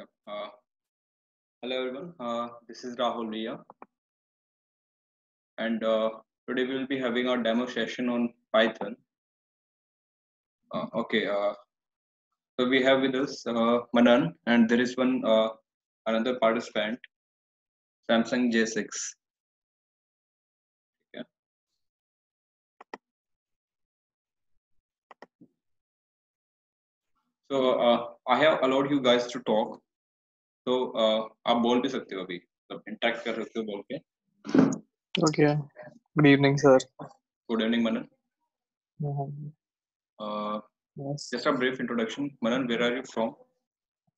Uh, hello everyone. Uh, this is Rahul Ria, and uh, today we will be having our demo session on Python. Uh, okay. Uh, so we have with us uh, Manan, and there is one another participant, Samsung J6. Yeah. So I have allowed you guys to talk. तो आप बोल भी सकते हो अभी। मतलब interact कर सकते हो बोल के। Okay good evening sir good evening Manan just a brief introduction Manan where are you from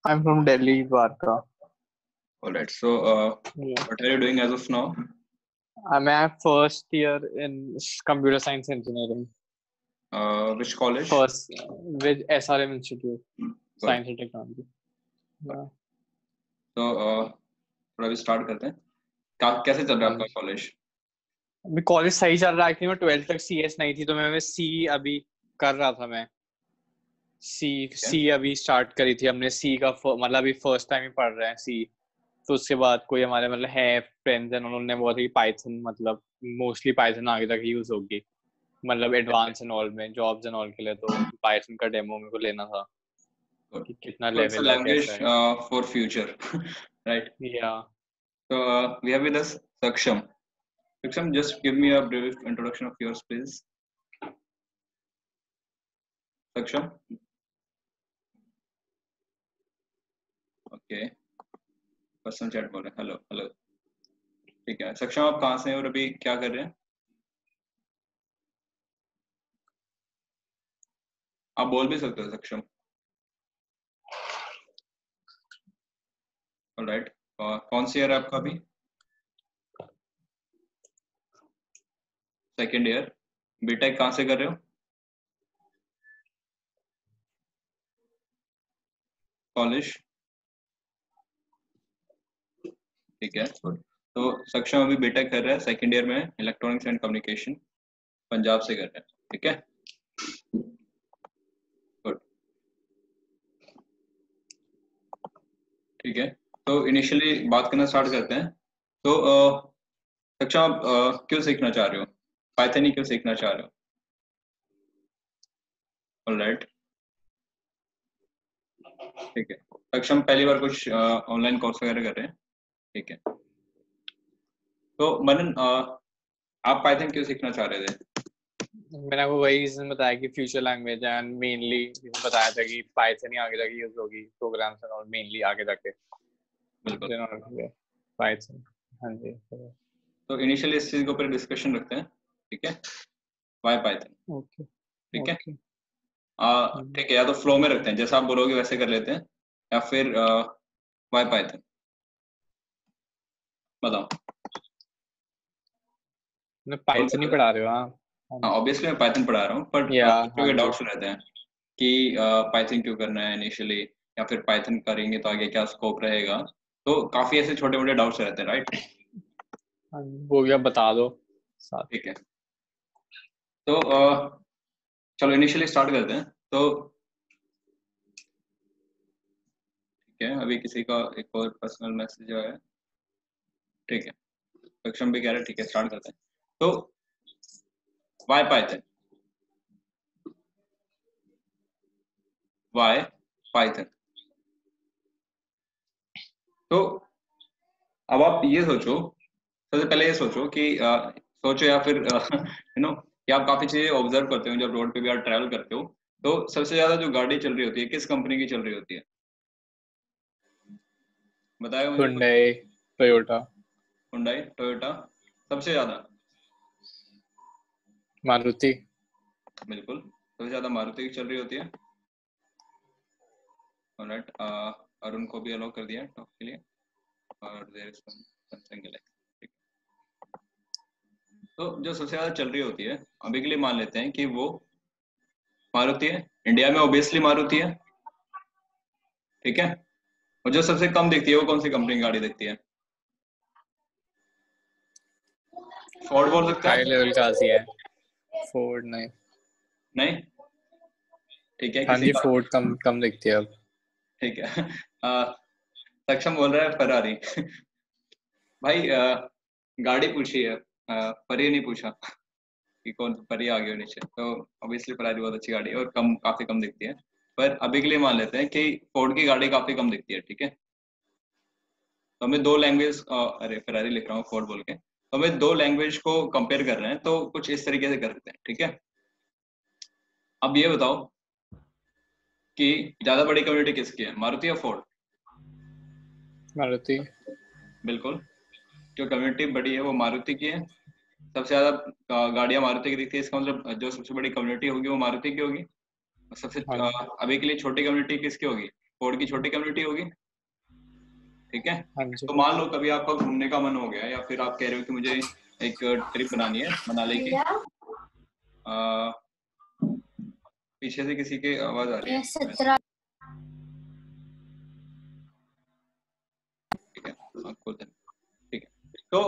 I am from Delhi Dwarka alright so what are you doing as of now I am first year in computer science engineering uh which college? First with srm institute hmm. science and. Uh, थोड़ा अभी start करते हैं। कैसे चल रहा है आपका college अभी कॉलेज सही चल रहा है। एक्चुअली मैं ट्वेल्थ तक सी एस नहीं थी तो मैं सी अभी कर रहा था मैं। सी सी अभी स्टार्ट करी थी हमने। सी का मतलब अभी फ़र्स्ट टाइम ही पढ़ रहे हैं सी तो उसके बाद कोई हमारे मतलब है फ्रेंड्स हैं उन्होंने बोला था कि पाइथन मतलब मोस्टली पाइथन आगे तक यूज़ होगी। मतलब एडवांस एंड ऑल में जॉब्स एंड ऑल के लिए तो पाइथन का डेमो मेरे को लेना था. फॉर फ्यूचर राइट तो we with Saksham Saksham just give introduction of your space Saksham okay Saksham आप कहा से हैं और अभी क्या कर रहे हैं? आप बोल भी सकते हो सक्षम राइट कौन सी ईयर है आपका अभी? सेकेंड ईयर बीटेक कहाँ से कर रहे हो? कॉलेज ठीक है. तो सक्षम अभी बीटेक कर रहा है सेकेंड ईयर में इलेक्ट्रॉनिक्स एंड कम्युनिकेशन पंजाब से कर रहे हैं। ठीक है? ठीक है। तो इनिशियली बात करना स्टार्ट करते हैं। तो अ, सक्षम आप क्यों सीखना चाह रहे हो? पाइथन ही क्यों सीखना चाह रहे हो? ऑलराइट ठीक है। सक्षम पहली बार कुछ ऑनलाइन कोर्स वगैरह कर रहे हैं? ठीक है। तो मनन आप पाइथन क्यों सीखना चाह रहे थे? मैंने आपको वही रीजन बताया कि फ्यूचर लैंग्वेज है एंड मेनली बताया था कि पाइथन ही आगे तक यूज़ होगी प्रोग्राम्स एंड ऑल मेनली आगे तक बिल्कुल। पाइथन हाँ जी। तो इनिशियली इस चीज़ के ऊपर डिस्कशन रखते हैं ठीक है? वाई पाइथन ओके ठीक है? आ, ठीक है या तो फ्लो में रखते हैं जैसा आप बोलोगे वैसे कर लेते हैं या फिर वाई पाइथन बताओ। मैं पाइथन ही पढ़ा रहे हो हाँ हाँ। ऑब्वियसली मैं पाइथन पढ़ा रहा हूँ बट बच्चों के हाँ डाउट्स रहते हैं कि पाइथन क्यों करना है इनिशियली या फिर पाइथन करेंगे तो आगे क्या स्कोप रहेगा तो काफ़ी ऐसे छोटे मोटे डाउट्स रहते हैं राइट हाँ वो भी आप बता दो ठीक है। तो चलो इनिशियली स्टार्ट करते हैं तो ठीक है अभी किसी का एक और पर्सनल मैसेज आया ठीक है सक्षम भी कह रहे हैं ठीक है स्टार्ट करते हैं। तो वाई पाइथन वाई पाइथन तो अब आप ये सोचो सबसे पहले ये सोचो कि अ, सोचो या फिर यू नो कि आप काफ़ी चीज़ें ऑब्ज़र्व करते हो जब रोड पे भी आप ट्रैवल करते हो तो सबसे ज़्यादा जो गाड़ी चल रही होती है किस कंपनी की चल रही होती है? बताए मुझे टोयोटा हुंडई टोयोटा सबसे ज़्यादा। मारुति। बिल्कुल। सबसे ज़्यादा मारुति की चल रही होती है। ऑलराइट अरुण को भी अलाउ कर दिया टॉक के लिए। और देयर इज़ लाइक तो जो सबसे ज़्यादा चल रही होती है अभी के लिए मान लेते हैं कि वो मारुति है। इंडिया में ओबियसली मारुति है। ठीक है? और जो सबसे कम दिखती है वो कौन सी कंपनी की गाड़ी दिखती है? फोर्ड बोल सकते हाई लेवल का है। फोर्ड नहीं। नहीं? ठीक है हाँ किसी फोर्ड कम कम दिखती है अब। ठीक है। आ, सक्षम बोल रहा है फरारी भाई आ, गाड़ी पूछी है। परी नहीं पूछा कि कौन परी आ गया नीचे। तो ऑब्वियसली फरारी बहुत अच्छी गाड़ी है और कम काफ़ी कम दिखती है। पर अभी के लिए मान लेते हैं कि फोर्ड की गाड़ी काफ़ी कम दिखती है ठीक है? तो हमें दो लैंग्वेज अरे फरारी लिख रहा हूँ फोर्ड बोल के। तो हमें दो लैंग्वेज को कंपेयर कर रहे हैं तो कुछ इस तरीके से करते हैं ठीक है? अब ये बताओ कि ज़्यादा बड़ी कम्युनिटी किसकी है मारुति या फोर्ड मारुति। बिल्कुल। जो कम्युनिटी बड़ी है वो मारुति की है। सबसे ज़्यादा गाड़ियाँ मारुति की दिखती है इसका मतलब जो सबसे बड़ी कम्युनिटी होगी वो मारुति की होगी। सबसे हाँ। अभी के लिए छोटी कम्युनिटी किसकी होगी? फोर्ड की छोटी कम्युनिटी होगी? ठीक है? हाँ तो मान लो कभी आपका घूमने का मन हो गया या फिर आप कह रहे हो कि मुझे एक ट्रिप बनानी है मनाली की। आ, पीछे से किसी की आवाज़ आ रही है। ठीक है ठीक है। तो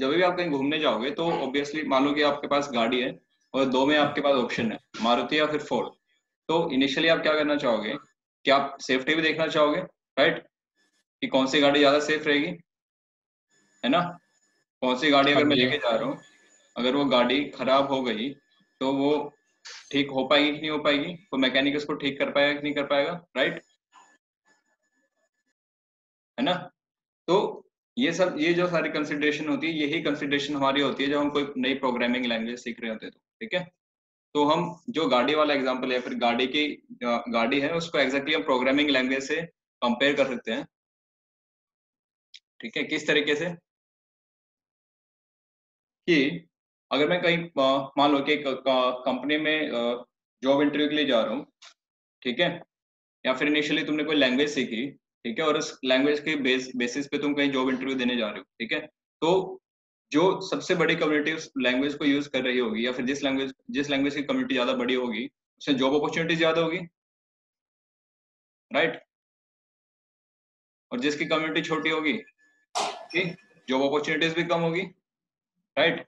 जब भी आप कहीं घूमने जाओगे तो ऑब्वियसली मान लो कि आपके पास गाड़ी है और दो में आपके पास ऑप्शन है मारुति या फिर फोर्ड तो इनिशियली आप क्या करना चाहोगे कि आप सेफ्टी भी देखना चाहोगे राइट कि कौन सी गाड़ी ज़्यादा सेफ़ रहेगी? है ना? कौन सी गाड़ी अगर मैं हाँ लेके जा रहा हूँ अगर वो गाड़ी खराब हो गई तो वो ठीक हो पाएगी कि नहीं हो पाएगी? तो मैकेनिक उसको ठीक कर पाएगा कि नहीं कर पाएगा? राइट है ना? तो ये सब ये जो सारी कंसिडरेशन होती है यही कंसिडरेशन हमारी होती है जब हम कोई नई प्रोग्रामिंग लैंग्वेज सीख रहे होते हैं तो ठीक है? तो हम जो गाड़ी वाला एग्ज़ाम्पल है फिर गाड़ी की गाड़ी है उसको एग्जैक्टली exactly हम प्रोग्रामिंग लैंग्वेज से कंपेयर कर सकते हैं। ठीक है, किस तरीके से? कि अगर मैं कहीं मान लो कि कंपनी में जॉब इंटरव्यू के लिए जा रहा हूँ, ठीक है? या फिर इनिशियली तुमने कोई लैंग्वेज सीखी, ठीक है? और उस लैंग्वेज के बेस बेसिस पे तुम कहीं जॉब इंटरव्यू देने जा रहे हो, ठीक है? तो जो सबसे बड़ी कम्युनिटी उस लैंग्वेज को यूज़ कर रही होगी, या फिर जिस लैंग्वेज जिस लैंग्वेज की कम्युनिटी ज़्यादा बड़ी होगी, उसमें जॉब अपॉर्चुनिटी ज़्यादा होगी। राइट और जिसकी कम्युनिटी छोटी होगी ठीक जॉब अपॉर्चुनिटीज़ भी कम होगी राइट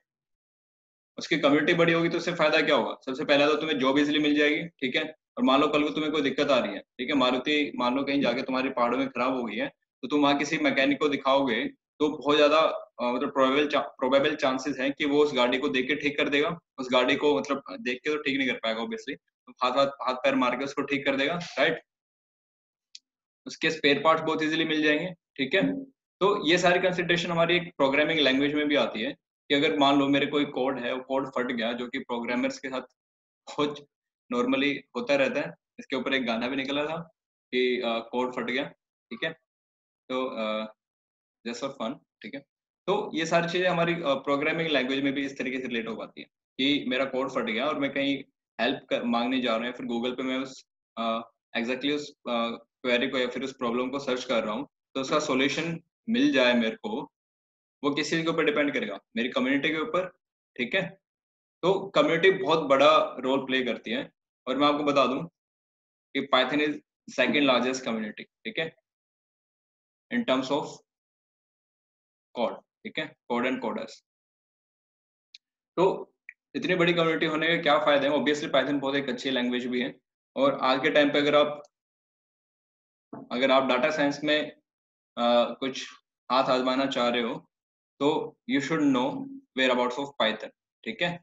उसकी कम्युनिटी बड़ी होगी तो उससे फ़ायदा क्या होगा? सबसे पहला तो तुम्हें जॉब इजिली मिल जाएगी, ठीक है? और मान लो कल को तुम्हें कोई दिक्कत आ रही है, ठीक है? मारुति, मान लो कहीं जाके तुम्हारे पहाड़ों में खराब हो गई है तो तुम वहाँ किसी मैकेनिक को दिखाओगे तो बहुत ज़्यादा मतलब प्रोबेबल प्रोबेबल चांसेस है कि वो उस गाड़ी को देख के ठीक कर देगा। उस गाड़ी को मतलब देख के तो ठीक नहीं कर पाएगा ऑब्वियसली तो हाथ हाथ हाथ पैर मार के उसको ठीक कर देगा राइट उसके स्पेयर पार्ट बहुत इजीली मिल जाएँगे, ठीक है? तो ये सारी कंसिडरेशन हमारी एक प्रोग्रामिंग लैंग्वेज में भी आती है कि अगर मान लो मेरे कोई कोड है वो कोड फट गया जो कि प्रोग्रामर्स के साथ बहुत नॉर्मली होता रहता है। इसके ऊपर एक गाना भी निकला था कि कोड फट गया ठीक है? तो जस्ट फॉर फन ठीक है? तो ये सारी चीज़ें हमारी प्रोग्रामिंग लैंग्वेज में भी इस तरीके से रिलेट हो पाती है कि मेरा कोड फट गया और मैं कहीं हेल्प मांगने जा रहा हूँ फिर गूगल पे मैं उस एग्जैक्टली uh, उस क्वेरी को या फिर उस प्रॉब्लम को सर्च कर रहा हूँ। तो उसका सॉल्यूशन मिल जाए मेरे को वो किस चीज़ के ऊपर डिपेंड करेगा? मेरी कम्युनिटी के ऊपर ठीक है? तो कम्युनिटी बहुत बड़ा रोल प्ले करती है। और मैं आपको बता दूँ कि Python is second largest community ठीक है? इन टर्म्स ऑफ़ कोड ठीक है? कोड एंड कोडर्स तो इतनी बड़ी कम्युनिटी होने के क्या फ़ायदे हैं? ऑब्वियसली पाइथन बहुत एक अच्छी लैंग्वेज भी है। और आज के टाइम पे अगर आप अगर आप डाटा साइंस में आ, कुछ हाथ आजमाना चाह रहे हो तो you should know where about of Python ठीक है?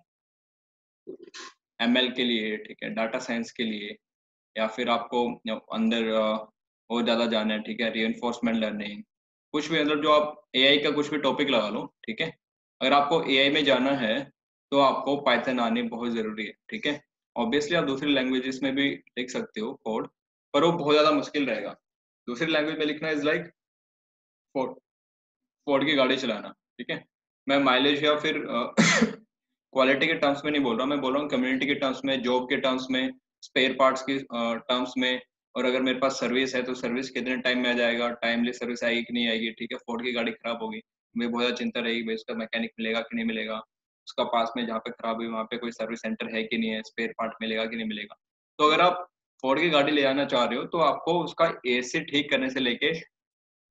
एमएल के लिए, ठीक है? डाटा साइंस के लिए, या फिर आपको अंदर और ज़्यादा जाना है, ठीक है? री एनफोर्समेंट लर्निंग कुछ भी मतलब जो आप एआई का कुछ भी टॉपिक लगा लो, ठीक है? अगर आपको एआई में जाना है तो आपको पाइथन आनी बहुत ज़रूरी है, ठीक है? ऑब्वियसली आप दूसरी लैंग्वेजेस में भी लिख सकते हो कोड पर वो बहुत ज़्यादा मुश्किल रहेगा। दूसरी लैंग्वेज में लिखना इज़ लाइक फोर्ड की गाड़ी चलाना, ठीक है? मैं माइलेज या फिर क्वालिटी के टर्म्स में नहीं बोल रहा मैं बोल रहा हूँ कम्युनिटी के टर्म्स में जॉब के टर्म्स में स्पेयर पार्ट्स के टर्म्स में और अगर मेरे पास सर्विस है तो सर्विस कितने टाइम में आ जाएगा टाइमली सर्विस आएगी कि नहीं आएगी, ठीक है? फोर्ड की गाड़ी खराब होगी, मुझे बहुत ज़्यादा चिंता रहेगी भाई उसका मैकेनिक मिलेगा कि नहीं मिलेगा? उसका पास में जहाँ पे खराब हुई, वहाँ पे कोई सर्विस सेंटर है कि नहीं है स्पेयर पार्ट मिलेगा कि नहीं मिलेगा? तो अगर आप फोर्ड की गाड़ी ले जाना चाह रहे हो तो आपको उसका ए से ठीक करने से लेके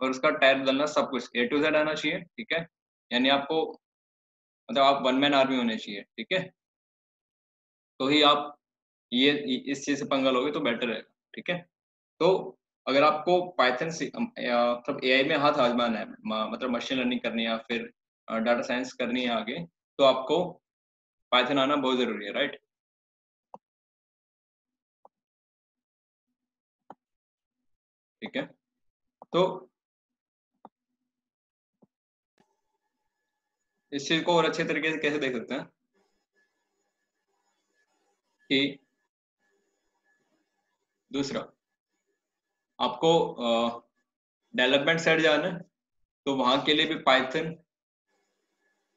और उसका टायर बदलना सब कुछ ए टू जेड आना चाहिए, ठीक है? यानी आपको मतलब आप वन मैन आर्मी होने चाहिए, ठीक है? तो ही आप ये इस चीज़ से पंगा लोगे तो बेटर रहेगा, ठीक है? तो अगर आपको पाइथन मतलब एआई में हाथ आजमाना है मतलब मशीन लर्निंग करनी है फिर डाटा साइंस करनी है आगे तो आपको पाइथन आना बहुत ज़रूरी है राइट ठीक है? तो इस चीज़ को और अच्छे तरीके से कैसे देख सकते हैं? कि दूसरा, आपको डेवलपमेंट साइड जाना है तो वहाँ के लिए भी पाइथन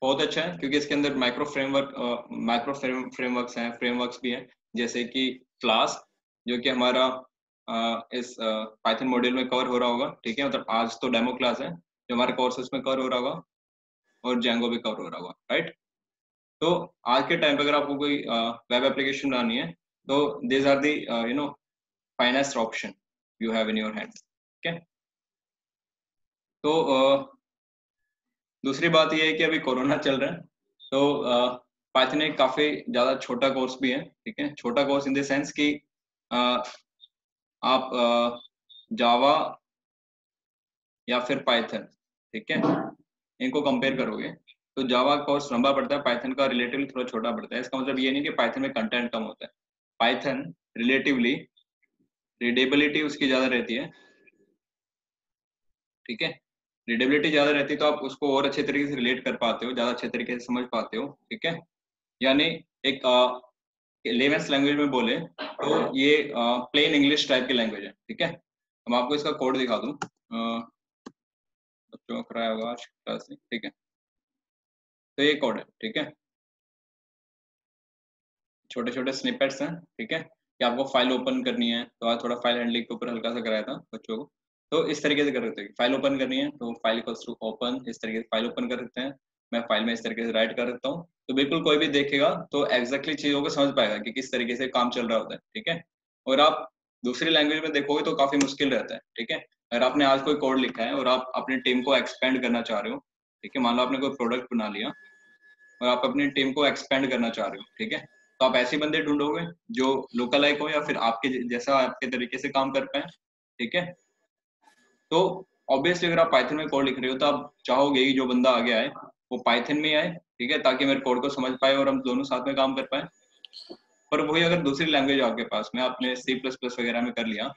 बहुत अच्छा है, क्योंकि इसके अंदर micro framework micro frame frameworks हैं फ्रेमवर्क्स भी हैं, जैसे कि क्लास जो कि हमारा इस पाइथन मॉड्यूल में कवर हो रहा होगा, ठीक है? मतलब आज तो डेमो क्लास है, जो हमारे कोर्सेज में कवर हो रहा होगा। और जेंगो भी कवर हो रहा होगा राइट तो आज के टाइम पे अगर आपको कोई वेब एप्लीकेशन बनानी है तो this are the you know finest option you have in your hands ठीक है तो uh, दूसरी बात यह है कि अभी कोरोना चल रहा है तो पाइथन एक काफ़ी ज़्यादा छोटा कोर्स भी है ठीक है? छोटा कोर्स इन द सेंस कि आप जावा या फिर पाइथन ठीक है? इनको कंपेयर करोगे तो जावा का कोर्स लंबा पड़ता है पाइथन का रिलेटिवली थोड़ा छोटा पड़ता है। इसका मतलब ये नहीं कि पाइथन में कंटेंट कम होता है। पाइथन रिलेटिवली रीडेबिलिटी उसकी ज़्यादा रहती है। ठीक है? रीडेबिलिटी ज़्यादा रहती है तो आप उसको और अच्छे तरीके से रिलेट कर पाते हो, ज़्यादा अच्छे तरीके से समझ पाते हो। ठीक है? यानी एक लेवेंस लैंग्वेज में बोले तो ये प्लेन इंग्लिश टाइप की लैंग्वेज है। ठीक है? हम आपको इसका कोड दिखा दूँ। बच्चों का कराया होगा आज क्लास में, ठीक है? तो ये कोड है, ठीक है? छोटे छोटे स्निपेट्स हैं, ठीक है? कि आपको फ़ाइल ओपन करनी है तो आज थोड़ा फ़ाइल हैंडलिंग के ऊपर हल्का सा कराया था बच्चों को। तो इस तरीके से कर सकते हैं फ़ाइल ओपन करनी है तो फ़ाइल को थ्रू ओपन इस तरीके से फ़ाइल ओपन कर सकते हैं। मैं फ़ाइल में इस तरीके से राइट कर देता हूँ। तो बिल्कुल कोई भी देखेगा तो एग्जैक्टली चीज़ों को समझ पाएगा कि किस तरीके से काम चल रहा होता है, ठीक है? और आप दूसरी लैंग्वेज में देखोगे तो काफ़ी मुश्किल रहता है, ठीक है? अगर आपने आज कोई कोड लिखा है और आप अपनी टीम को एक्सपेंड करना चाह रहे हो, ठीक है? मान लो आपने कोई प्रोडक्ट बना लिया और आप अपनी टीम को एक्सपेंड करना चाह रहे हो, ठीक है? तो आप ऐसे बंदे ढूंढोगे जो लोकल लाइक हो या फिर आपके जैसा आपके तरीके से काम कर पाए, ठीक है? तो ऑब्वियसली अगर आप पाइथन में कोड लिख रहे हो तो आप चाहोगे कि जो बंदा आगे आए, वो पाइथन में आए, ठीक है? ताकि मेरे कोड को समझ पाए और हम दोनों साथ में काम कर पाए। पर वही अगर दूसरी लैंग्वेज आपके पास में, आपने सी प्लस प्लस वगैरह में कर लिया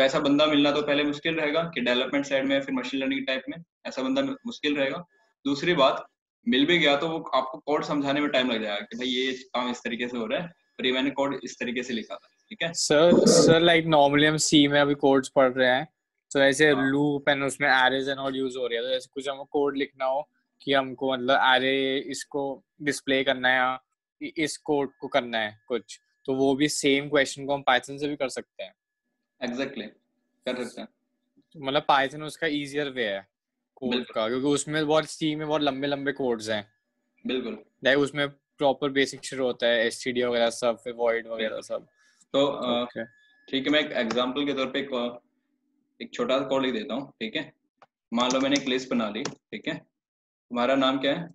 तो ऐसा बंदा मिलना तो पहले मुश्किल रहेगा कि डेवलपमेंट साइड में फिर मशीन लर्निंग टाइप में ऐसा बंदा मुश्किल रहेगा। दूसरी बात मिल भी गया तो वो आपको कोड समझाने में टाइम लग जाएगा कि भाई ये काम इस तरीके से हो रहा है पर ये मैंने कोड इस तरीके से लिखा था ठीक है? सर सर लाइक नॉर्मली हम सी में अभी कोड्स पढ़ रहे हैं तो ऐसे लूप एंड उसमें एरेज एंड ऑल यूज़ हो रही है तो ऐसे कुछ हमको कोड लिखना हो कि हमको मतलब एरे इसको डिस्प्ले करना है इस कोड को करना है कुछ तो वो भी सेम क्वेश्चन को हम पाइथन से भी कर सकते हैं। Exactly exactly. कर सकते हैं मतलब पाइथन उसका इजियर वे है कोड का क्योंकि उसमें बहुत सी में बहुत लंबे लंबे कोड्स हैं। बिल्कुल। लाइक उसमें प्रॉपर बेसिक शुरू होता है एसटीडी वगैरह सब फिर वॉइड वगैरह सब। तो ठीक है मैं एक एग्जांपल के तौर पे एक एक छोटा सा कोड लिख देता हूँ ठीक है? मान लो मैंने एक लिस्ट बना ली ठीक है? तुम्हारा नाम क्या है?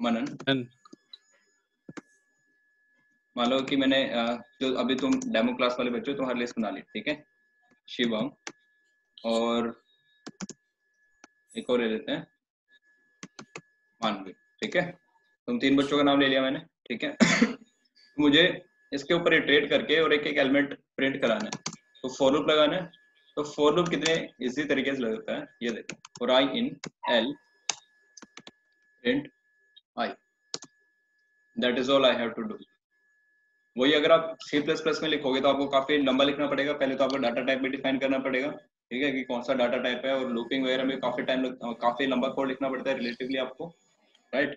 मनन। मान लो कि मैंने जो अभी तुम डेमो क्लास वाले बच्चे हो तुम्हारी लिस्ट बना ली, ठीक है? शिवम और एक और ले लेते हैं। मानवी, ठीक है? तुम तीन बच्चों का नाम ले लिया मैंने, ठीक है? मुझे इसके ऊपर इटरेट करके और एक एक एलिमेंट प्रिंट कराना है। तो फॉर लूप लगाना है। तो फॉर लूप कितने इसी तरीके से लगता है? ये देखो। For I in L print I that is all I have to do वही अगर आप सी प्लस प्लस में लिखोगे तो आपको काफ़ी लंबा लिखना पड़ेगा। पहले तो आपको डाटा टाइप भी डिफाइन करना पड़ेगा ठीक है कि कौन सा डाटा टाइप है और लूपिंग वगैरह में काफ़ी टाइम काफ़ी लंबा कोड लिखना पड़ता है रिलेटिवली आपको राइट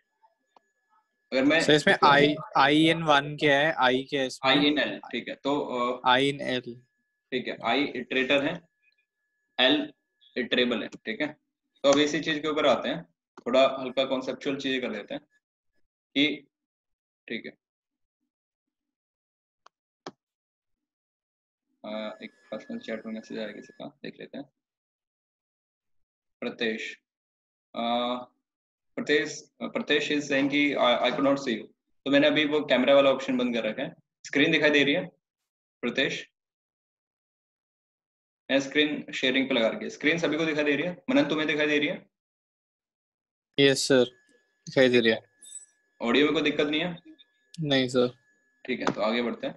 अगर मैं so इसमें आई आई इन वन क्या है? आई क्या है आई इन एल ठीक है तो आई इन एल ठीक है आई इटरेटर है एल इटरेबल है ठीक है। तो अब इसी चीज़ के ऊपर आते हैं थोड़ा हल्का कॉन्सेप्चुअल चीज़ें कर देते हैं कि ठीक है एक पर्सनल चैट में मैसेज आया किसी का देख लेते हैं। प्रतेश प्रतेश प्रतेश इज़ सेइंग कि I could not see you तो मैंने अभी वो कैमरा वाला ऑप्शन बंद कर रखा है। स्क्रीन दिखाई दे रही है? प्रतेश? मैं स्क्रीन शेयरिंग पे लगा रखी है। स्क्रीन सभी को दिखाई दे रही है? मनन तुम्हें दिखाई दे रही है? यस सर दिखाई दे रही है। ऑडियो में कोई दिक्कत नहीं है? नहीं सर ठीक है तो आगे बढ़ते हैं।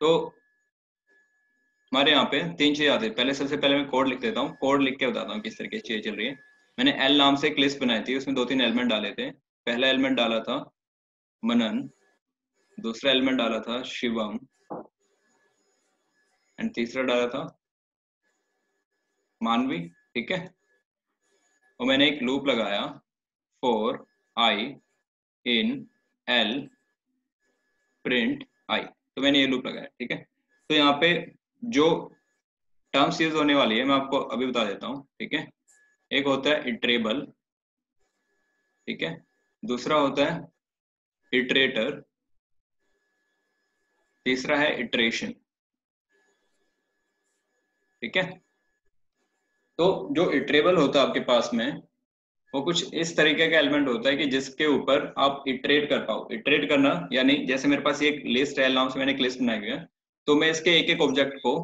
तो हमारे यहाँ पे तीन चीज़ें आती है। पहले, सबसे पहले मैं कोड लिख देता हूँ। कोड लिख के बताता हूँ किस तरीके की चीज़ें चल रही है। मैंने एल नाम से एक लिस्ट बनाई थी, उसमें दो तीन एलिमेंट डाले थे। पहला एलिमेंट डाला था मनन, दूसरा एलिमेंट डाला था शिवम एंड तीसरा डाला था मानवी, ठीक है? और मैंने एक लूप लगाया for I in L print I तो मैंने ये लूप लगाया, ठीक है? तो यहाँ पे जो टर्म्स यूज़ होने वाली है, मैं आपको अभी बता देता हूँ, ठीक है? एक होता है इटरेबल ठीक है? दूसरा होता है इटरेटर तीसरा है इटरेशन ठीक है? तो जो इटरेबल होता है आपके पास में वो कुछ इस तरीके का एलिमेंट होता है कि जिसके ऊपर आप इटरेट कर पाओ। इटरेट करना, यानी जैसे मेरे पास एक लिस्ट है, नाम से मैंने एक लिस्ट बनाई हुई है तो मैं इसके एक एक ऑब्जेक्ट को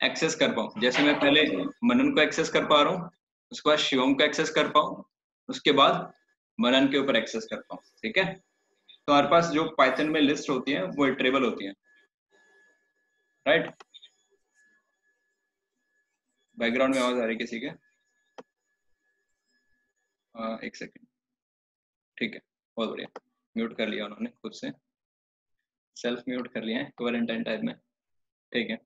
एक्सेस कर पाऊँ। जैसे मैं पहले मनन को एक्सेस कर पा रहा हूँ, उसके बाद शिवम को एक्सेस कर पाऊँ, उसके बाद मनन के ऊपर एक्सेस कर पाऊँ, ठीक है? तो हमारे पास जो पाइथन में लिस्ट होती है, वो इटरेबल होती है। राइट बैकग्राउंड में आवाज़ आ रही किसी के? आ, एक सेकेंड ठीक है बहुत बढ़िया। म्यूट कर लिया उन्होंने खुद से। सेल्फ म्यूट कर लिया है क्वारंटाइन टाइप में। ठीक है।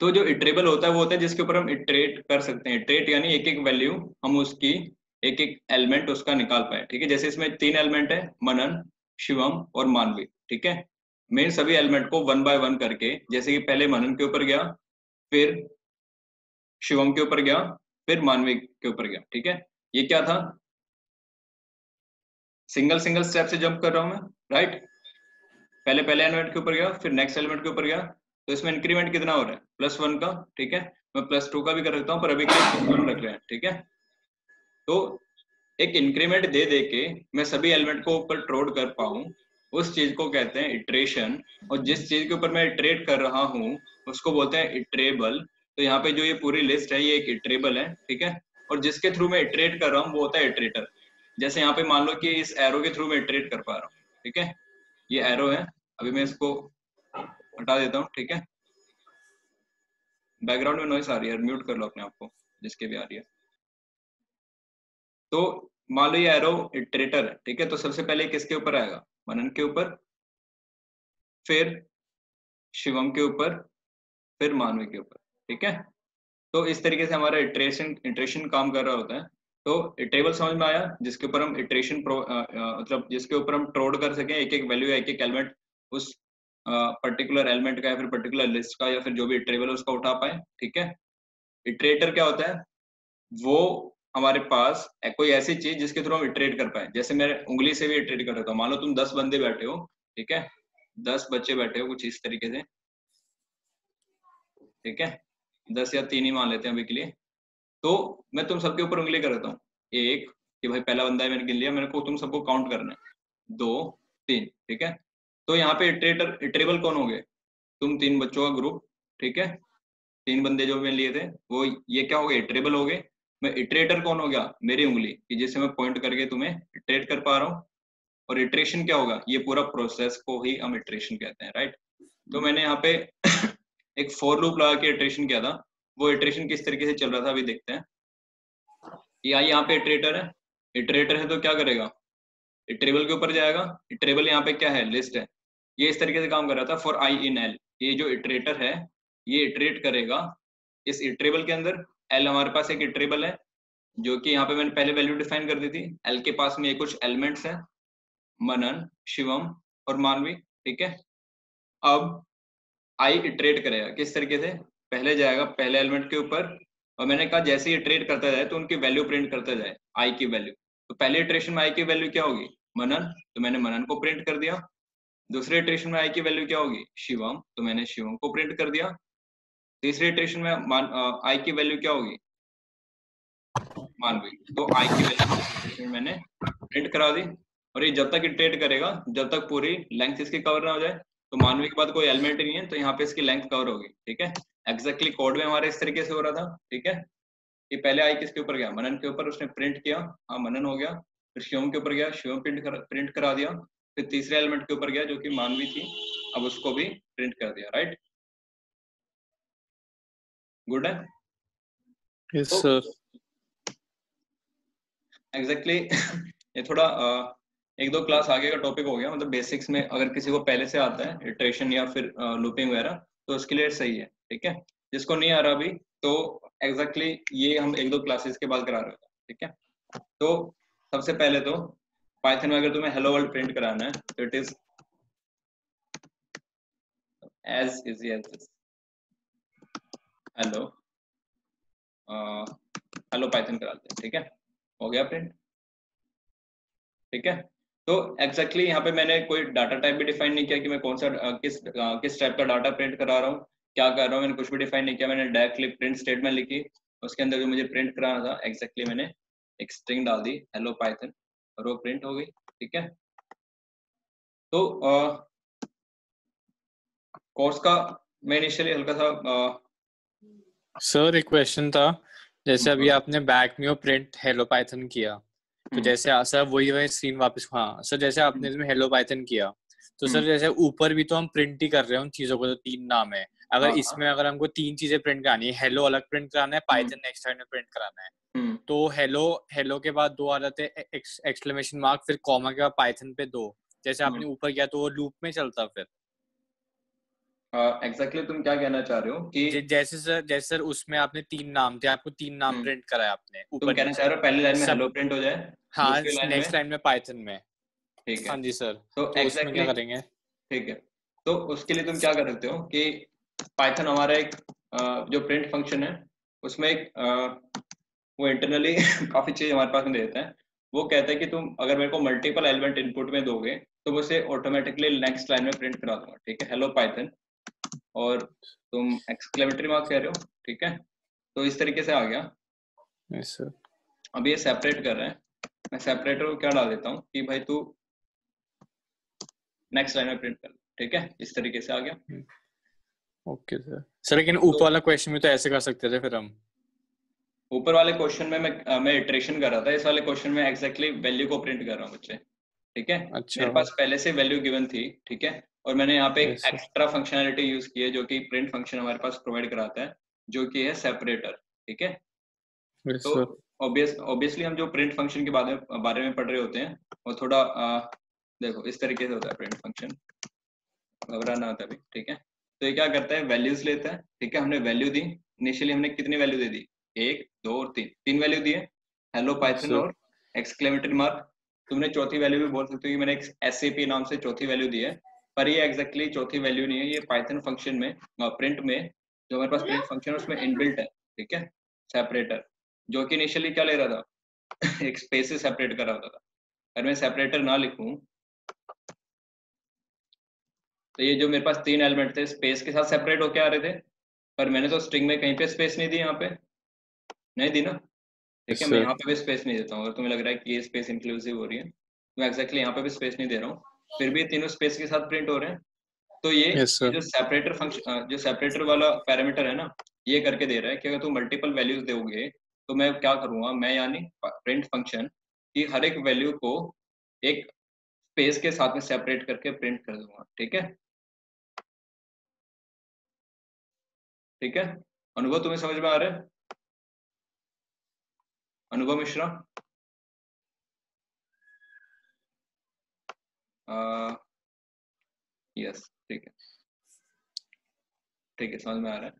तो जो इटरेबल होता है वो होता है जिसके ऊपर हम इटरेट कर सकते हैं। इटरेट यानी एक एक वैल्यू हम उसकी एक एक एलिमेंट उसका निकाल पाए। ठीक है जैसे इसमें तीन एलिमेंट है मनन शिवम और मानवी। ठीक है? मेन सभी एलिमेंट को वन बाय वन करके जैसे कि पहले मनन के ऊपर गया फिर शिवम के ऊपर गया फिर मानवी के ऊपर गया। ठीक है? ये क्या था? सिंगल सिंगल स्टेप से जंप कर रहा हूँ मैं राइट पहले पहले एलिमेंट के ऊपर गया, फिर नेक्स्ट एलिमेंट के ऊपर गया। तो इसमें इंक्रीमेंट कितना हो रहा है? प्लस वन का, ठीक है? मैं प्लस टू का भी कर सकता हूँ, पर अभी वन रख रहे हैं, ठीक है? तो एक इंक्रीमेंट दे दे के मैं सभी एलिमेंट को ऊपर ट्रोड कर पाऊँ, उस चीज़ को कहते हैं इटरेशन और जिस चीज़ के ऊपर मैं इटरेट कर रहा हूँ, उसको बोलते हैं इटरेबल तो यहाँ पे जो ये पूरी लिस्ट है, ये एक इटरेबल है, ठीक है? और जिसके थ्रू मैं इटरेट कर रहा हूँ, वो होता है इटरेटर जैसे यहाँ पे मान लो कि इस एरो के थ्रू मैं इटरेट कर पा रहा हूँ, ठीक है? ये एरो है। अभी मैं इसको हटा देता हूँ, ठीक है? बैकग्राउंड में नॉइस आ रही है म्यूट कर लो अपने आप को, जिसके भी आ रही है। तो मान लो ये एरो इटरेटर है, ठीक है? तो सबसे पहले किसके ऊपर आएगा? मनन के ऊपर, फिर शिवम के ऊपर, फिर मानवी के ऊपर, ठीक है? तो इस तरीके से हमारा इटरेशन इटरेशन काम कर रहा होता है। तो टेबल समझ में आया, जिसके ऊपर हम इटरेशन मतलब जिसके ऊपर हम ट्रोड कर सकें एक एक वैल्यू एक एक एलिमेंट उस पर्टिकुलर एलिमेंट का या फिर पर्टिकुलर लिस्ट का या फिर जो भी इटरेबल उसका उठा पाए, ठीक है? इटरेटर क्या होता है? वो हमारे पास कोई ऐसी चीज़ जिसके थ्रू हम इटरेट कर पाए। जैसे मैं उंगली से भी इटरेट कर रहा हूँ। मान लो तुम दस बंदे बैठे हो, ठीक है? दस बच्चे बैठे हो कुछ इस तरीके से, ठीक है? दस या तीन ही मान लेते हैं अभी के लिए। तो मैं तुम सबके ऊपर उंगली कर देता हूँ। एक कि भाई पहला बंदा है, मैंने गिन लिया, मेरे को तुम सबको काउंट करना है। दो, तीन, ठीक है? तो यहाँ पे इटरेटर इटरेबल कौन हो गए? तुम तीन बच्चों का ग्रुप ठीक है? तीन बंदे जो मैंने लिए थे, वो ये क्या हो गए? इटरेबल हो गए। मैं इटरेटर कौन हो गया? मेरी उंगली, कि जिससे मैं पॉइंट करके तुम्हें इटरेट कर पा रहा हूँ। और इटरेशन क्या होगा? ये पूरा प्रोसेस को ही हम इटरेशन कहते हैं राइट तो मैंने यहाँ पे एक फोर लूप लगा के इटरेशन किया था। वो इटरेशन किस तरीके से चल रहा था अभी देखते हैं। या यहाँ पे इटरेटर है। इटरेटर है तो क्या करेगा? इटरेबल के ऊपर जाएगा। इटरेबल यहाँ पे क्या है? लिस्ट है। ये इस तरीके से काम कर रहा था फॉर आई इन एल ये जो इटरेटर है, ये इटरेट करेगा इस इटरेबल के अंदर। एल हमारे पास एक इटरेबल है, जो कि यहाँ पे मैंने पहले वैल्यू डिफाइन कर दी थी। एल के पास में ये कुछ एलिमेंट्स है। मनन, शिवम और मानवी, ठीक है? अब आई इटरेट करेगा। किस तरीके से? पहले जाएगा, पहले एलिमेंट के ऊपर। और मैंने कहा, जैसे ही इटरेट करता जाए तो उनकी वैल्यू प्रिंट करता जाए आई की वैल्यू तो पहले इटरेशन में आई की वैल्यू क्या होगी? मनन। तो मैंने मनन को प्रिंट कर दिया। दूसरे इटरेशन में आई की वैल्यू क्या होगी? शिवम। तो मैंने शिवम को प्रिंट कर दिया। तीसरे इटरेशन में आई की वैल्यू क्या होगी? मानवी। तो आई की वैल्यू मैंने प्रिंट करा दी। और ये जब तक इटरेट करेगा, जब तक पूरी लेंथ इसकी कवर ना हो जाए तो मानवी के बाद कोई एलिमेंट नहीं है तो यहाँ पे इसकी लेंथ कवर होगी ठीक है? एग्जैक्टली कोड में हमारे इस तरीके से हो रहा था ठीक है? ये पहले आई किसके ऊपर गया? मनन के ऊपर उसने प्रिंट किया हाँ मनन हो गया फिर शिवम के ऊपर गया शिवम प्रिंट कर, प्रिंट करा दिया फिर तीसरे एलिमेंट के ऊपर गया जो कि मानवी थी अब उसको भी प्रिंट कर दिया राइट गुड है? यस सर एग्जैक्टली ये थोड़ा एक दो क्लास आगे का टॉपिक हो गया मतलब बेसिक्स में अगर किसी को पहले से आता है इटरेशन या फिर लूपिंग वगैरह तो उसके लिए सही है, ठीक है? जिसको नहीं आ रहा अभी तो एग्जैक्टली exactly ये हम एक दो क्लासेस के बाद करा रहे हैं, ठीक है? तो सबसे पहले तो पाइथन में अगर तुम्हें हेलो वर्ल्ड प्रिंट कराना है तो it is as easy as hello hello Python कराते हैं, ठीक है? हो गया प्रिंट ठीक है? तो एग्जैक्टली exactly यहाँ पे मैंने कोई डाटा टाइप भी डिफाइन नहीं किया कि मैं कौन सा किस किस टाइप का डाटा प्रिंट करा रहा हूँ क्या कर रहा हूँ मैंने कुछ भी डिफाइन नहीं किया। मैंने डायरेक्टली प्रिंट स्टेटमेंट लिखी उसके अंदर जो मुझे प्रिंट कराना था एग्जैक्टली exactly मैंने एक स्ट्रिंग डाल दी हेलो पाइथन और वो प्रिंट हो गई ठीक है? तो कोर्स का मैं इनिशियली हल्का सा सर एक क्वेश्चन था जैसे अभी आपने बैक में प्रिंट हेलो पाइथन किया तो हम्म। जैसे सर वही वही स्क्रीन वापस हाँ सर जैसे आपने इसमें हेलो पाइथन किया तो सर हम्म। जैसे ऊपर भी तो हम प्रिंट ही कर रहे हैं उन चीज़ों को तो तीन नाम है अगर हाँ, इसमें हाँ। अगर हमको तीन चीज़ें प्रिंट करानी है हेलो अलग प्रिंट कराना है पाइथन नेक्स्ट टाइम में प्रिंट कराना है तो हेलो हेलो के बाद दो आ जाते हैं एक्सक्लेमेशन मार्क फिर कॉमा के बाद पाइथन पे दो जैसे आपने हम्म। ऊपर किया तो वो लूप में चलता फिर एग्जैक्टली तुम क्या कहना चाह रहे हो कि जैसे सर जैसे सर उसमें आपने तीन नाम थे आपको तीन नाम प्रिंट हम्म। कराया आपने ऊपर कहना चाह रहे हो पहली लाइन में हेलो प्रिंट हो जाए हाँ नेक्स्ट लाइन में। पाइथन में ठीक है। हाँ जी सर। तो, तो exactly, क्या करेंगे? ठीक है। तो उसके लिए तुम क्या कर सकते हो कि पाइथन हमारा एक जो प्रिंट फ़ंक्शन है उसमें एक वो इंटरनली काफ़ी चीज़ हमारे पास में देता है। वो कहता है कि तुम अगर मेरे को मल्टीपल एलिमेंट इनपुट में दोगे तो उसे ऑटोमेटिकली नेक्स्ट लाइन में प्रिंट करा दूँगा ठीक है? हेलो पाइथन और तुम एक्सक्लेमेटरी मार्क कह रहे हो ठीक है? तो इस तरीके से आ गया। Yes, sir. अब ये सेपरेट कर रहे हैं। मैं सेपरेटर को क्या डाल देता हूँ कि भाई तू नेक्स्ट लाइन में प्रिंट कर ठीक है? इस तरीके से आ गया। ओके सर सर लेकिन ऊपर तो, वाला क्वेश्चन में तो ऐसे कर सकते थे फिर हम। ऊपर वाले क्वेश्चन में मैं मैं इटरेशन कर रहा था। इस वाले क्वेश्चन में एक्जैक्टली वैल्यू को प्रिंट कर रहा हूँ बच्चे ठीक है? अच्छा। मेरे पास पहले से वैल्यू गिवन थी ठीक है? और मैंने यहाँ पे एक एक्स्ट्रा फंक्शनैलिटी यूज़ की है जो कि प्रिंट फ़ंक्शन हमारे पास प्रोवाइड कराता है जो कि है सेपरेटर ठीक है? तो ऑब्वियसली हम जो प्रिंट फ़ंक्शन के बारे में बारे में पढ़ रहे होते हैं वो थोड़ा आ, देखो इस तरीके से होता है प्रिंट फ़ंक्शन घबराना होता है ठीक है? तो ये क्या करता है वैल्यूज़ लेता है ठीक है? हमने वैल्यू दी इनिशियली हमने कितनी वैल्यू दे दी? एक दो और तीन। तीन वैल्यू दिए हेलो पाइथन और एक्सक्लेमेटरी मार्क तुमने चौथी वैल्यू भी बोल सकते हो कि मैंने एस नाम से चौथी वैल्यू दी है। पर ये एग्जैक्टली exactly चौथी वैल्यू नहीं है ये पाइथन फ़ंक्शन में प्रिंट में जो हमारे पास प्रिंट फ़ंक्शन है उसमें इनबिल्ट है ठीक है? सेपरेटर जो कि इनिशियली क्या ले रहा था? एक स्पेस से सेपरेट कर रहा होता था। अगर मैं सेपरेटर ना लिखूं तो ये जो मेरे पास तीन एलिमेंट थे स्पेस के साथ सेपरेट होके आ रहे थे पर मैंने तो स्ट्रिंग में कहीं पे स्पेस नहीं दी यहाँ पे। नहीं दी ना? ठीक है मैं यहाँ पे भी स्पेस नहीं देता हूँ। अगर तुम्हें लग रहा है कि ये स्पेस इंक्लूसिव हो रही है मैं एक्जैक्टली यहाँ पे भी स्पेस नहीं दे रहा हूँ। फिर भी तीनों स्पेस के साथ प्रिंट हो रहे हैं। तो ये yes, जो सेपरेटर फ़ंक्शन जो सेपरेटर वाला पैरामीटर है ना ये करके दे रहा है कि अगर तुम मल्टीपल वैल्यूज़ दोगे तो मैं क्या करूँगा मैं यानी प्रिंट फ़ंक्शन की हर एक वैल्यू को एक स्पेस के साथ में सेपरेट करके प्रिंट कर दूँगा ठीक है? ठीक है? अनुभव तुम्हें समझ में आ रहा है? अनुभव मिश्रा? यस ठीक है। ठीक है समझ में आ रहा है।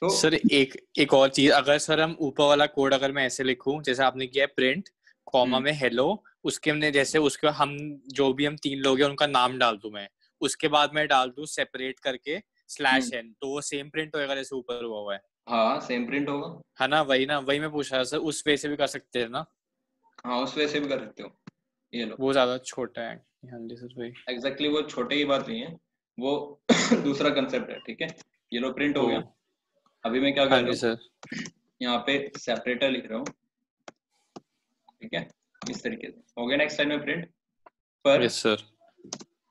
तो सर एक एक और चीज़ अगर सर हम ऊपर वाला कोड अगर मैं ऐसे लिखूं जैसे आपने किया है प्रिंट कॉमा हम्म। में हेलो उसके हमने जैसे उसके हम जो भी हम तीन लोग हैं उनका नाम डाल दूँ मैं। उसके बाद मैं डाल दूँ सेपरेट करके स्लैश एन तो वो सेम प्रिंट होएगा जैसे ऊपर हुआ हुआ है। हाँ सेम प्रिंट होगा। है ना? वही ना? वही मैं पूछ रहा सर उस वे से भी कर सकते हैं ना? हाँ उस वे से भी कर सकते हो। ये लो। वो ज़्यादा छोटा है। एग्जैक्टली वो छोटे की बात नहीं है वो दूसरा कंसेप्ट है ठीक है? ये लो प्रिंट हो गया। अभी मैं क्या कर हाँ रहा हूँ? सर यहाँ पे सेपरेटर लिख रहा हूँ ठीक है? इस तरीके से। हो गया नेक्स्ट टाइम में प्रिंट पर यस सर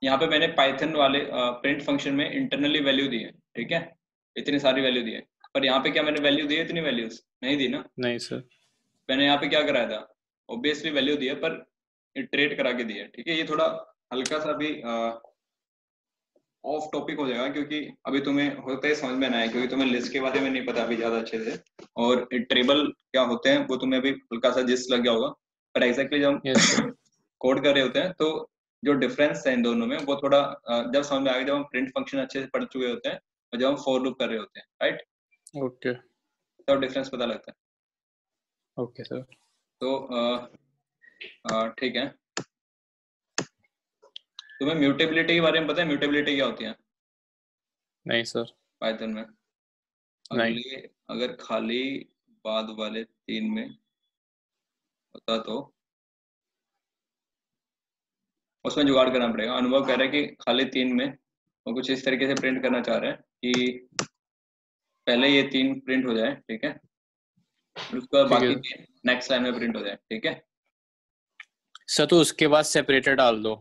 यहाँ पे मैंने पाइथन वाले प्रिंट फ़ंक्शन में इंटरनली वैल्यू दी है ठीक है? इतनी सारी वैल्यू दी है। पर यहाँ पे क्या मैंने वैल्यू दी है? इतनी वैल्यूज़ नहीं दी ना? नहीं सर मैंने यहाँ पे क्या कराया था? ऑब्वियसली वैल्यू दी है पर ट्रेड करा के दिया ठीक है? ये थोड़ा हल्का सा भी ऑफ़ टॉपिक हो जाएगा क्योंकि अभी तुम्हें होता है समझ में ना आया क्योंकि तुम्हें लिस्ट के बारे में नहीं पता अभी ज़्यादा अच्छे से। और ट्रेबल क्या होते हैं वो तुम्हें अभी हल्का सा जिस लग गया होगा। पर एग्जैक्टली जब yes, कोड कर रहे होते हैं तो जो डिफरेंस है इन दोनों में वो थोड़ा जब समझ में आ गया जब हम प्रिंट फ़ंक्शन अच्छे से पढ़ चुके होते हैं और जब हम फोर लूप कर रहे होते हैं राइट ओके तब डिफरेंस पता लगता है। ओके सर तो ठीक है। तुम्हें म्यूटेबिलिटी के बारे में पता है? म्यूटेबिलिटी क्या होती है? नहीं सर पाइथन में। नहीं। अगले अगर खाली बाद वाले तीन में होता तो? उसमें जुगाड़ करना पड़ेगा। अनुभव कह रहा है कि खाली तीन में वो कुछ इस तरीके से प्रिंट करना चाह रहे हैं कि पहले ये तीन प्रिंट हो जाए ठीक है? उसके बाद बाकी नेक्स्ट लाइन में प्रिंट हो जाए ठीक है? सर तो उसके बाद सेपरेटर डाल दो।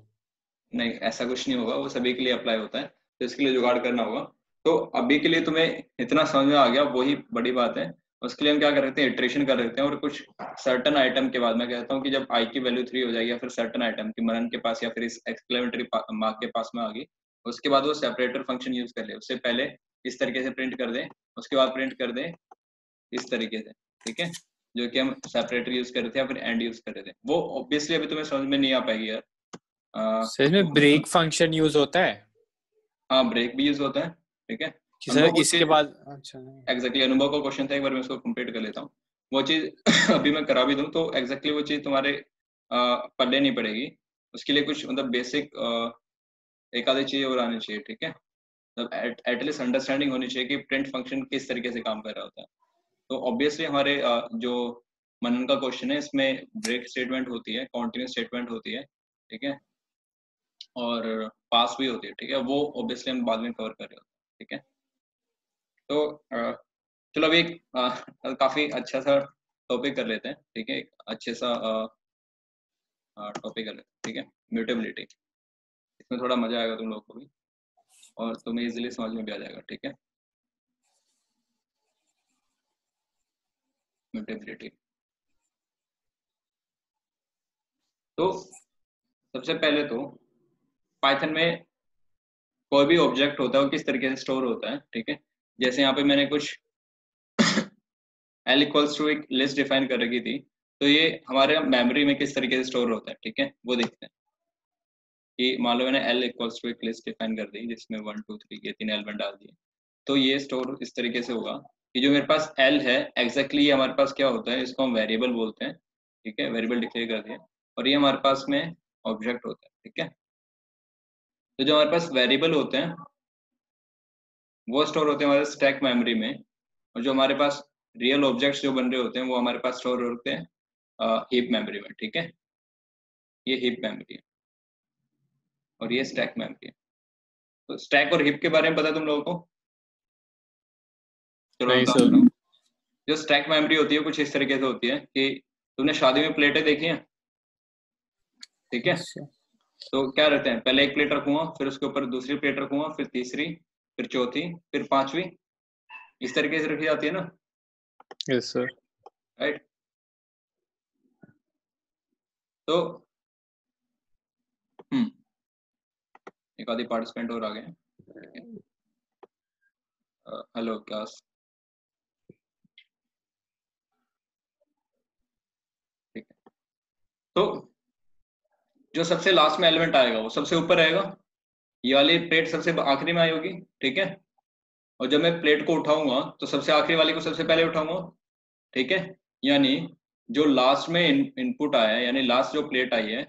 नहीं, ऐसा कुछ नहीं होगा, वो सभी के लिए अप्लाई होता है तो इसके लिए जुगाड़ करना होगा। तो अभी के लिए तुम्हें इतना समझ में आ गया, वही बड़ी बात है। उसके लिए हम क्या कर रहे हैं इटरेशन कर रहे हैं और कुछ सर्टन आइटम के बाद मैं कहता हूँ कि जब आई की वैल्यू थ्री हो जाएगी या फिर सर्टन आइटम की मनन के पास या फिर इस एक्सक्लेमेटरी मार्क के पास में आ गई, उसके बाद वो सेपरेटर फ़ंक्शन यूज़ कर ले। उससे पहले इस तरीके से प्रिंट कर दे, उसके बाद प्रिंट कर दे, इस तरीके से, ठीक है? जो कि हम सेपरेटर यूज़ कर रहे थे या फिर एंड यूज़ कर रहे थे। वो ऑब्वियसली अभी तुम्हें समझ में नहीं आ पाएगी यार। सर में ब्रेक फ़ंक्शन यूज़ होता है। हाँ ब्रेक भी यूज़ होता है ठीक है? सर इसके बाद अच्छा। एग्जैक्टली अनुभव का क्वेश्चन था एक बार मैं इसको कंप्लीट कर लेता हूँ। वो चीज़ अभी मैं करा भी दूँ तो एग्जैक्टली वो चीज़ तुम्हारे पल्ले नहीं पड़ेगी। उसके लिए कुछ मतलब बेसिक एक आधी चीज़ और आनी चाहिए ठीक है? मतलब एटलीस्ट अंडरस्टैंडिंग होनी चाहिए कि प्रिंट फ़ंक्शन किस तरीके से काम कर रहा होता है। तो ऑब्वियसली हमारे जो मनन का क्वेश्चन है, इसमें ब्रेक स्टेटमेंट होती है कॉन्टिन्यूस स्टेटमेंट होती है, ठीक है? और पास भी होती है, ठीक है? वो ऑब्वियसली हम बाद में कवर कर रहे होते हैं, ठीक है? तो चलो अभी एक काफ़ी अच्छा सा टॉपिक कर लेते हैं, ठीक है? एक अच्छे सा टॉपिक कर लेते हैं, ठीक है? म्यूटेबिलिटी इसमें थोड़ा मज़ा आएगा तुम लोग को भी, और तुम्हें इजिली समझ में भी आ जाएगा, ठीक है? म्यूटेबिलिटी तो सबसे पहले तो पाइथन में कोई भी ऑब्जेक्ट होता है वो किस तरीके से स्टोर होता है, ठीक है? जैसे यहाँ पे मैंने कुछ एल इक्वल्स टू एक लिस्ट डिफाइन कर रखी थी तो ये हमारे मेमोरी में किस तरीके से स्टोर होता है, ठीक है? वो देखते हैं। कि मान लो मैंने एल इक्वल्स टू एक लिस्ट डिफाइन कर दी, जिसमें वन टू थ्री के तीन एलिमेंट डाल दिए। तो ये स्टोर इस तरीके से होगा। कि जो मेरे पास एल है एग्जैक्टली ये हमारे पास क्या होता है, इसको हम वेरिएबल बोलते हैं, ठीक है? वेरिएबल डिक्लेयर कर दिए और ये हमारे पास में ऑब्जेक्ट होता है, ठीक है? तो जो हमारे पास वेरिएबल होते हैं, वो स्टोर होते हैं हमारे स्टैक मेमोरी में, और जो हमारे पास रियल ऑब्जेक्ट्स जो बन रहे होते हैं, वो हमारे पास स्टोर होते हैं हीप मेमोरी में, ठीक है? ये हीप मेमोरी है, और ये स्टैक मेमोरी है। तो स्टैक और हिप के बारे में पता है तुम लोगों को? चलो जो स्टैक मेमोरी होती है कुछ इस तरीके से होती है कि तुमने शादी में प्लेटें देखी हैं? ठीक है? अच्छा। तो क्या रहते हैं? पहले एक प्लेट रखूँगा फिर उसके ऊपर दूसरी प्लेट रखूँगा फिर तीसरी फिर चौथी फिर पांचवी। इस तरीके से रखी जाती है ना? यस सर राइट तो हम्म। एक आधी पार्टिसिपेंट और आ गए हेलो क्लास ठीक है तो जो सबसे लास्ट में एलिमेंट आएगा, वो सबसे ऊपर रहेगा ये वाली प्लेट सबसे आखिरी में आई होगी, ठीक है? और जब मैं प्लेट को उठाऊँगा तो सबसे आखिरी वाली को सबसे पहले उठाऊँगा, ठीक है? यानी जो लास्ट में इनपुट आया है, यानी लास्ट जो प्लेट आई है,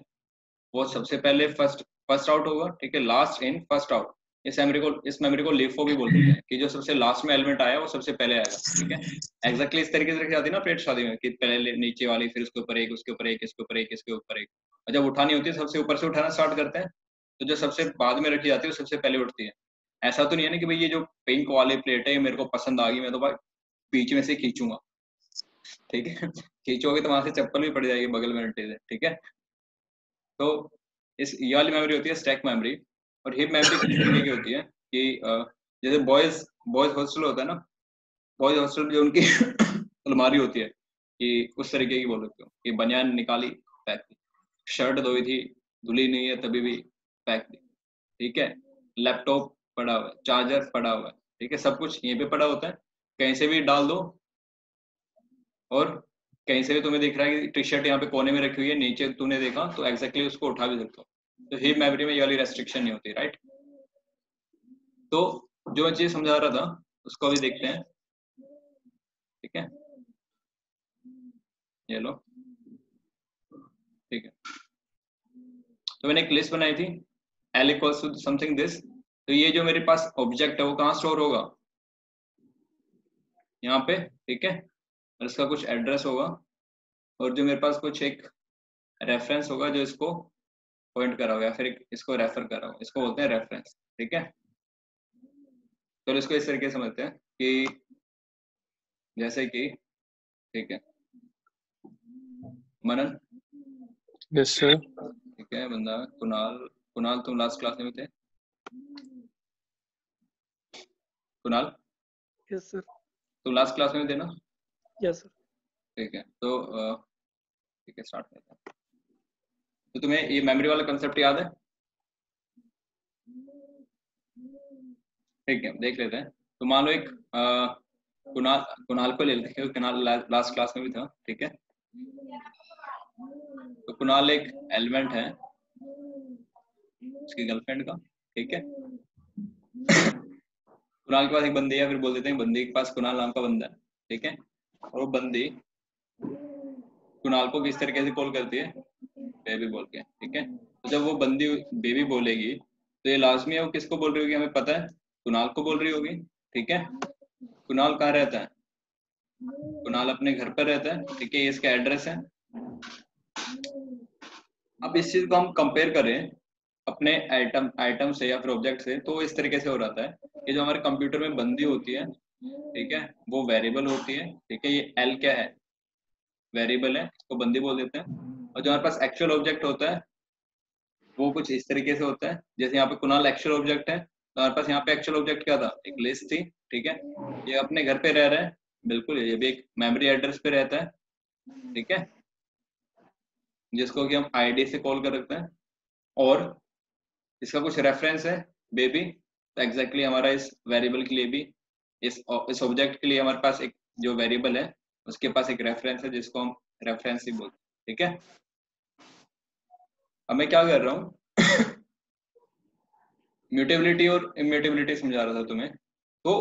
वो सबसे पहले फ़र्स्ट फ़र्स्ट आउट होगा, ठीक है? लास्ट इन फ़र्स्ट आउट इस मेमोरी को, इस मेमोरी को लिफो भी बोलते हैं कि जो सबसे लास्ट में एलिमेंट आया, वो सबसे पहले आएगा, ठीक है? एक्जैक्टली इस तरीके से रखी जाती है ना प्लेट शादी में, कि पहले नीचे वाली, फिर उसके ऊपर एक, उसके ऊपर एक, इसके ऊपर एक, इसके ऊपर एक। और जब उठानी होती है, सबसे ऊपर से उठाना स्टार्ट करते हैं तो जो सबसे बाद में रखी जाती है, वो सबसे पहले उठती है। ऐसा तो नहीं है ना कि भाई ये जो पिंक वाली प्लेट है, ये मेरे को पसंद आ गई, मैं तो भाई बीच में से खींचूँगा, ठीक है? खींचोगे तो वहाँ से चप्पल भी पड़ जाएगी बगल में उल्टे से, ठीक है? तो इस, ये वाली मेमोरी होती है स्टैक मेमोरी और हिप किस तरीके की होती है कि जैसे बॉयज़ बॉयज़ हॉस्टल होता है ना बॉयज़ हॉस्टल जो उनकी अलमारी होती है कि उस तरीके की बोल सकते हो कि बनियान निकाली पैक की शर्ट धोई थी, धुली नहीं है तभी भी पैक दी। ठीक है? लैपटॉप पड़ा हुआ है चार्जर पड़ा हुआ है। ठीक है? सब कुछ यहीं पे पड़ा होता है। कहीं से भी डाल दो और कहीं से भी तुम्हें दिख रहा है कि टी शर्ट यहाँ पे कोने में रखी हुई है, नीचे तूने देखा तो एक्जैक्टली उसको उठा भी सकते हो। तो हीप मेमोरी में ये वाली रेस्ट्रिक्शन नहीं होती राइट तो जो मैं चीज़ समझा रहा था, उसको अभी देखते हैं। ठीक है? ये लो। ठीक है। तो मैंने एक लिस्ट बनाई थी L equals to something this तो ये जो मेरे पास ऑब्जेक्ट है, वो कहाँ स्टोर होगा? यहाँ पे, ठीक है? और इसका कुछ एड्रेस होगा। और जो मेरे पास कुछ एक रेफरेंस होगा, जो इसको पॉइंट करा या फिर इसको रेफर करा इसको बोलते हैं रेफरेंस ठीक है? तो इसको इस तरीके समझते हैं कि जैसे कि ठीक है? मनन? यस सर ठीक है बंदा कुणाल कुणाल तुम लास्ट क्लास में थे? कुणाल? यस सर तुम लास्ट क्लास में थे ना? यस सर ठीक है तो ठीक है स्टार्ट करते हैं। तो तुम्हें ये मेमोरी वाला कंसेप्ट याद है? ठीक है, देख लेते हैं। तो मान लो एक कुणाल कुणाल को ले लेते हैं क्योंकि कुणाल लास्ट क्लास में भी था, ठीक है? तो कुणाल एक एलिमेंट है, उसकी गर्लफ्रेंड का, ठीक है? कुणाल के पास एक बंदी है, फिर बोल देते हैं, बंदी के पास कुणाल नाम का बंदा है, ठीक है? और वो बंदी कुणाल को किस तरीके से कॉल करती है? बेबी बोल के, ठीक है? तो जब वो बंदी बेबी बोलेगी तो ये लाजमी है वो किसको बोल रही होगी हमें पता है? कुणाल को बोल रही होगी, ठीक है? कुणाल कहाँ रहता है? कुणाल अपने घर पर रहता है, ठीक है? इसका एड्रेस है। अब इस चीज़ को हम कंपेयर करें, अपने आइटम आइटम से या फिर ऑब्जेक्ट से तो इस तरीके से हो रहा है ये जो हमारे कंप्यूटर में बंदी होती है, ठीक है? वो वेरिएबल होती है, ठीक है? ये एल क्या है? वेरिएबल है, इसको बंदी बोल देते हैं। और जो हमारे पास एक्चुअल ऑब्जेक्ट होता है, वो कुछ इस तरीके से होता है। जैसे यहाँ पे कुणाल एक्चुअल ऑब्जेक्ट है तो हमारे पास यहाँ पे एक्चुअल ऑब्जेक्ट क्या था? एक लिस्ट थी, ठीक है? ये अपने घर पे रह रहा है, बिल्कुल, ये भी एक मेमोरी एड्रेस पे रहता है, ठीक है? जिसको कि हम आईडी से कॉल कर रखते हैं। और इसका कुछ रेफरेंस है बेबी तो एग्जैक्टली हमारा इस वेरिएबल के लिए भी, इस इस ऑब्जेक्ट के लिए हमारे पास एक जो वेरिएबल है, उसके पास एक रेफरेंस है, जिसको हम रेफरेंस ही बोलते हैं। ठीक है? अब मैं क्या कर रहा हूँ? म्यूटेबिलिटी और इम्यूटेबिलिटी समझा रहा था तुम्हें। तो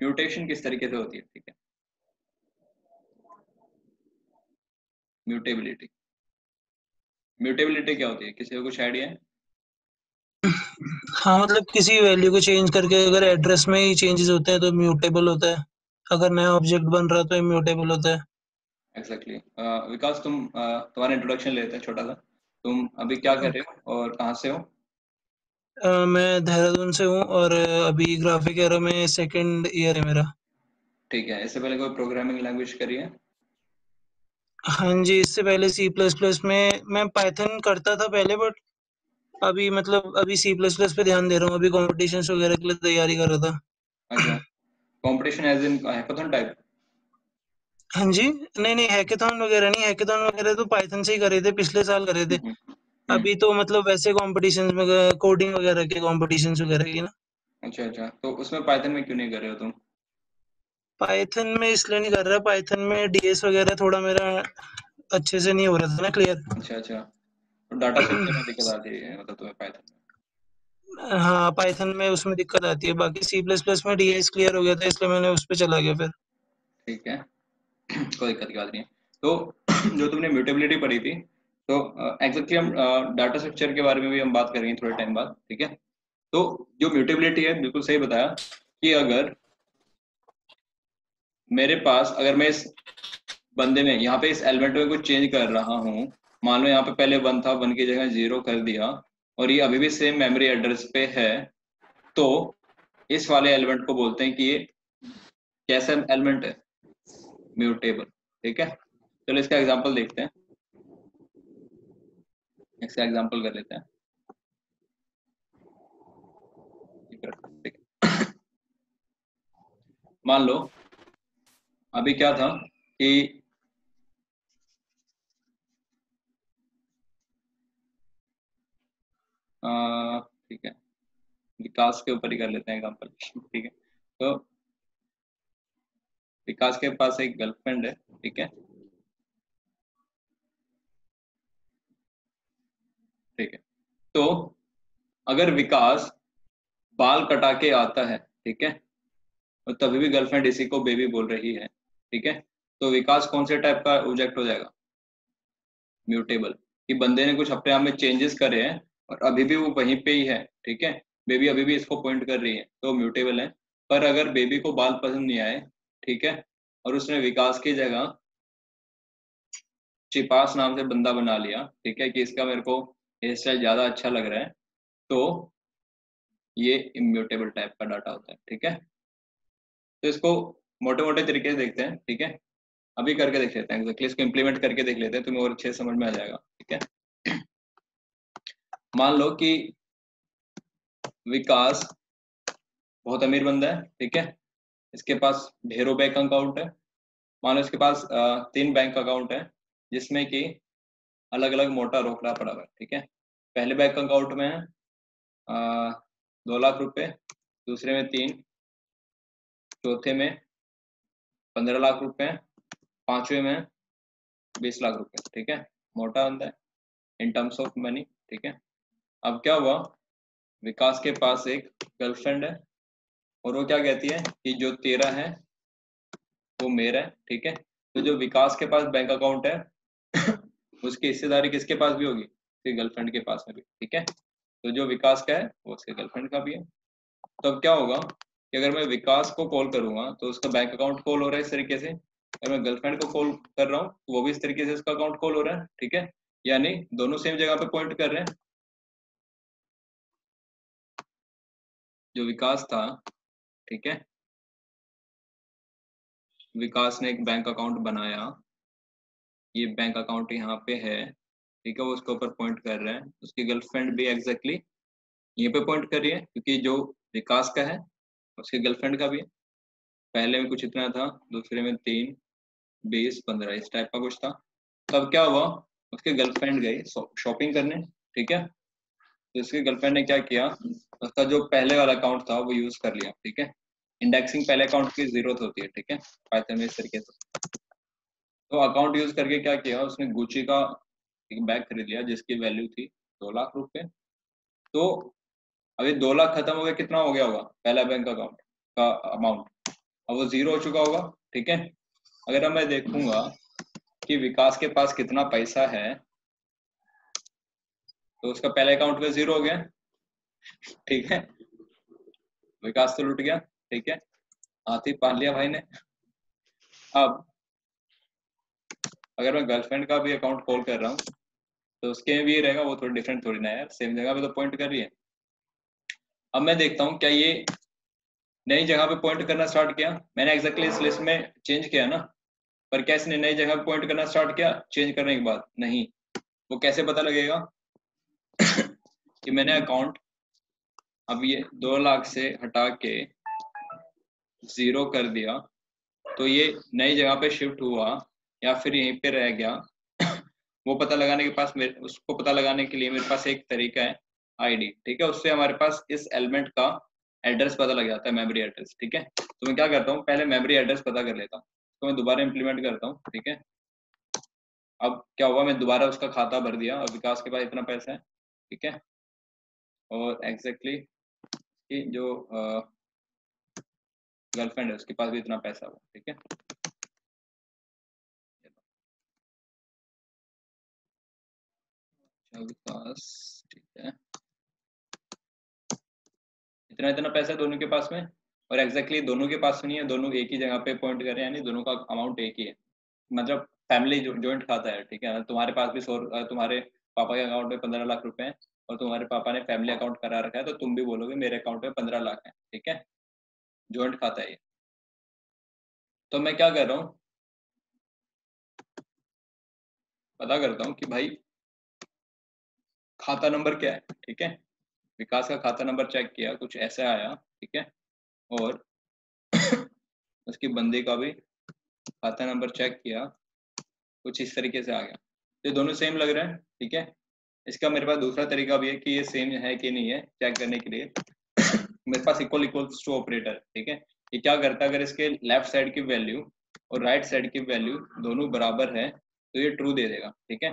म्यूटेशन किस तरीके से होती है? ठीक है। म्यूटेबिलिटी म्यूटेबिलिटी क्या होती है? किसी को कुछ आइडिया है? मतलब किसी वैल्यू को चेंज करके अगर एड्रेस में ही चेंजेस होते हैं तो म्यूटेबल होता है। अगर नया ऑब्जेक्ट बन रहा है तो इम्यूटेबल होता है। Exactly exactly. uh, विकास तुम uh, तुम्हारा इंट्रोडक्शन लेते हैं छोटा सा। तुम अभी क्या कर रहे हो और कहाँ से हो? Uh, मैं देहरादून से हूँ और अभी ग्राफिक एरो में सेकंड ईयर है मेरा। ठीक है इससे पहले कोई प्रोग्रामिंग लैंग्वेज करी है? हाँ जी इससे पहले सी प्लस प्लस में मैं पाइथन करता था पहले बट अभी मतलब अभी सी प्लस प्लस पे ध्यान दे रहा हूँ। अभी कॉम्पिटिशन वगैरह के लिए तैयारी कर रहा था। अच्छा। Competition as in hackathon type हाँ जी नहीं नहीं हैकेथॉन वगैरह नहीं हैकेथॉन वगैरह तो पाइथन से ही करे थे पिछले साल करे थे। अभी तो मतलब वैसे कॉम्पिटिशन में कोडिंग वगैरह के कॉम्पिटिशन वगैरह की ना। अच्छा अच्छा तो उसमें पाइथन में क्यों नहीं कर रहे हो तुम? पाइथन में इसलिए नहीं कर रहा पाइथन में डीएस वगैरह थोड़ा मेरा अच्छे से नहीं हो रहा था ना क्लियर अच्छा अच्छा तो डाटा स्ट्रक्चर में दिक्कत आती है मतलब तुम्हें पाइथन में। हाँ पाइथन में उसमें दिक्कत आती है बाकी सी प्लस प्लस में डीएस क्लियर हो गया था इसलिए मैंने उस पर चला गया फिर। ठीक है। कोई दिक्कत की बात नहीं है। तो जो तुमने म्यूटेबिलिटी पढ़ी थी तो एग्जैक्टली हम डाटा स्ट्रक्चर के बारे में भी हम बात करेंगे थोड़े टाइम बाद, ठीक है? तो जो म्यूटेबिलिटी है, बिल्कुल सही बताया कि अगर मेरे पास, अगर मैं इस बंदे में यहाँ पे इस एलिमेंट में कुछ चेंज कर रहा हूँ, मान लो यहाँ पे पहले वन था वन की जगह ज़ीरो कर दिया, और ये अभी भी सेम मेमोरी एड्रेस पे है तो इस वाले एलिमेंट को बोलते हैं कि ये कैसा एलिमेंट है? म्यूटेबल ठीक है? चलो इसका एग्जांपल देखते हैं। इसका एग्जांपल कर लेते हैं। मान लो, अभी क्या था कि ठीक है, विकास के ऊपर ही कर लेते हैं एग्ज़ाम्पल ठीक है? तो विकास के पास एक गर्लफ्रेंड है, ठीक है? ठीक है। तो अगर विकास बाल कटा के आता है, ठीक है? और तभी भी गर्लफ्रेंड इसी को बेबी बोल रही है, ठीक है? तो विकास कौन से टाइप का ऑब्जेक्ट हो जाएगा? म्यूटेबल कि बंदे ने कुछ अपने आप में चेंजेस करे हैं और अभी भी वो वहीं पे ही है, ठीक है? बेबी अभी भी इसको पॉइंट कर रही है तो म्यूटेबल है। पर अगर बेबी को बाल पसंद नहीं आए ठीक है? और उसने विकास की जगह चिपास नाम से बंदा बना लिया, ठीक है? कि इसका मेरे को हेयर स्टाइल ज़्यादा अच्छा लग रहा है। तो ये इम्यूटेबल टाइप का डाटा होता है, ठीक है? तो इसको मोटे मोटे तरीके से देखते हैं, ठीक है? अभी करके देख लेते हैं एक्जैक्टली इसको इम्प्लीमेंट करके देख लेते हैं, तुम्हें और अच्छे समझ में आ जाएगा, ठीक है? मान लो कि विकास बहुत अमीर बंदा है, ठीक है? इसके पास ढेरों बैंक अकाउंट है। मान इसके पास तीन बैंक अकाउंट है, जिसमें कि अलग अलग मोटा रोकड़ा पड़ा हुआ है, ठीक है? पहले बैंक अकाउंट में दो लाख रुपए, दूसरे में तीन, चौथे में पंद्रह लाख रुपए, पांचवे में बीस लाख रुपए, ठीक है? मोटा अंदर इन टर्म्स ऑफ़ मनी ठीक है? अब क्या हुआ? विकास के पास एक गर्लफ्रेंड है और वो क्या कहती है कि जो तेरा है, वो मेरा है, ठीक है? तो जो विकास के पास बैंक अकाउंट है, उसकी हिस्सेदारी किसके पास भी होगी? उसके गर्लफ्रेंड के पास में भी, ठीक है? तो जो विकास का है, वो उसके गर्लफ्रेंड का भी है। तो अब क्या होगा कि अगर मैं विकास को कॉल करूँगा तो उसका बैंक अकाउंट कॉल हो रहा है इस तरीके से। अगर मैं गर्लफ्रेंड को कॉल कर रहा हूँ तो वो भी इस तरीके से उसका अकाउंट कॉल हो रहा है, ठीक है? यानी दोनों सेम जगह पे पॉइंट कर रहे हैं। जो विकास था ठीक है? विकास ने एक बैंक अकाउंट बनाया। ये बैंक अकाउंट यहाँ पे है, ठीक है? वो उसके ऊपर पॉइंट कर रहे हैं। उसकी गर्लफ्रेंड भी एग्जैक्टली exactly यहीं पे पॉइंट कर रही है, क्योंकि जो विकास का है, उसकी गर्लफ्रेंड का भी है। पहले में कुछ इतना था, दूसरे में तीन, बीस, पंद्रह, इस टाइप का कुछ था। तब क्या हुआ? उसके गर्लफ्रेंड गई शॉपिंग करने, ठीक है? तो उसके गर्लफ्रेंड ने क्या किया? उसका जो पहले वाला अकाउंट था, वो यूज़ कर लिया, ठीक है? इंडेक्सिंग पहले अकाउंट की ज़रूरत होती है, ठीक है? पाइथन में इस तरीके से। तो अकाउंट यूज़ करके क्या किया? उसने गुची का एक बैग खरीद लिया, जिसकी वैल्यू थी दो लाख रुपए। तो अभी दो लाख खत्म हो गया कितना हो गया होगा? पहला बैंक अकाउंट का अमाउंट अब वो ज़ीरो हो चुका होगा, ठीक है? अगर मैं देखूँगा कि विकास के पास कितना पैसा है तो उसका पहले अकाउंट में ज़ीरो हो गया। ठीक है? विकास तो लुट गया। ठीक है? हाथी पाल लिया भाई ने। अब, अगर मैं गर्लफ्रेंड का भी अकाउंट कॉल कर रहा हूँ तो उसके में भी ये रहेगा, वो थोड़ा डिफरेंट थोड़ी ना यार सेम जगह पे तो पॉइंट कर रही है। अब मैं देखता हूँ, क्या ये नई जगह पे पॉइंट करना स्टार्ट किया? मैंने एग्जैक्टली इस लिस्ट में चेंज किया ना। पर क्या इसने नई जगह पे पॉइंट करना स्टार्ट किया? चेंज करने के बाद। नहीं। वो कैसे पता लगेगा? कि मैंने अकाउंट अब ये दो लाख से हटा के ज़ीरो कर दिया तो ये नई जगह पे शिफ्ट हुआ या फिर यहीं पे रह गया, वो पता लगाने के पास मेरे, उसको पता लगाने के लिए मेरे पास एक तरीका है आईडी ठीक है? उससे हमारे पास इस एलिमेंट का एड्रेस पता लग जाता है मेमोरी एड्रेस ठीक है? तो मैं क्या करता हूँ, पहले मेमोरी एड्रेस पता कर लेता हूँ तो मैं दोबारा इम्प्लीमेंट करता हूँ, ठीक है? अब क्या हुआ, मैं दोबारा उसका खाता भर दिया और विकास के पास इतना पैसा है, ठीक है? और एग्जैक्टली exactly जो गर्लफ्रेंड है, उसके पास भी इतना पैसा हुआ, ठीक है? अच्छा विकास ठीक है। इतना इतना पैसा है दोनों के पास में? और एग्जैक्टली exactly दोनों के पास नहीं है, दोनों एक ही जगह पे पॉइंट कर रहे हैं, यानी दोनों का अमाउंट एक ही है। मतलब फैमिली ज्वाइंट खाता है, ठीक है? तुम्हारे पास भी सौ तुम्हारे पापा के अकाउंट में पंद्रह लाख रुपए हैं और तुम्हारे पापा ने फैमिली अकाउंट करा रखा है तो तुम भी बोलोगे, मेरे अकाउंट में पंद्रह लाख है, ठीक है? ज्वाइंट खाता है ये। तो मैं क्या कर रहा हूँ? पता करता हूँ कि भाई, खाता नंबर क्या है, ठीक है? विकास का खाता नंबर चेक किया, कुछ ऐसा आया, ठीक है? और उसकी बंदी का भी खाता नंबर चेक किया, कुछ इस तरीके से आ गया। ये दोनों सेम लग रहे हैं, ठीक है? इसका मेरे पास दूसरा तरीका भी है कि ये सेम है कि नहीं है चेक करने के लिए। मेरे पास इक्वल इक्वल टू ऑपरेटर ठीक है? ये क्या करता है, अगर इसके लेफ़्ट साइड की वैल्यू और राइट साइड की वैल्यू दोनों बराबर है तो ये ट्रू दे देगा, ठीक है?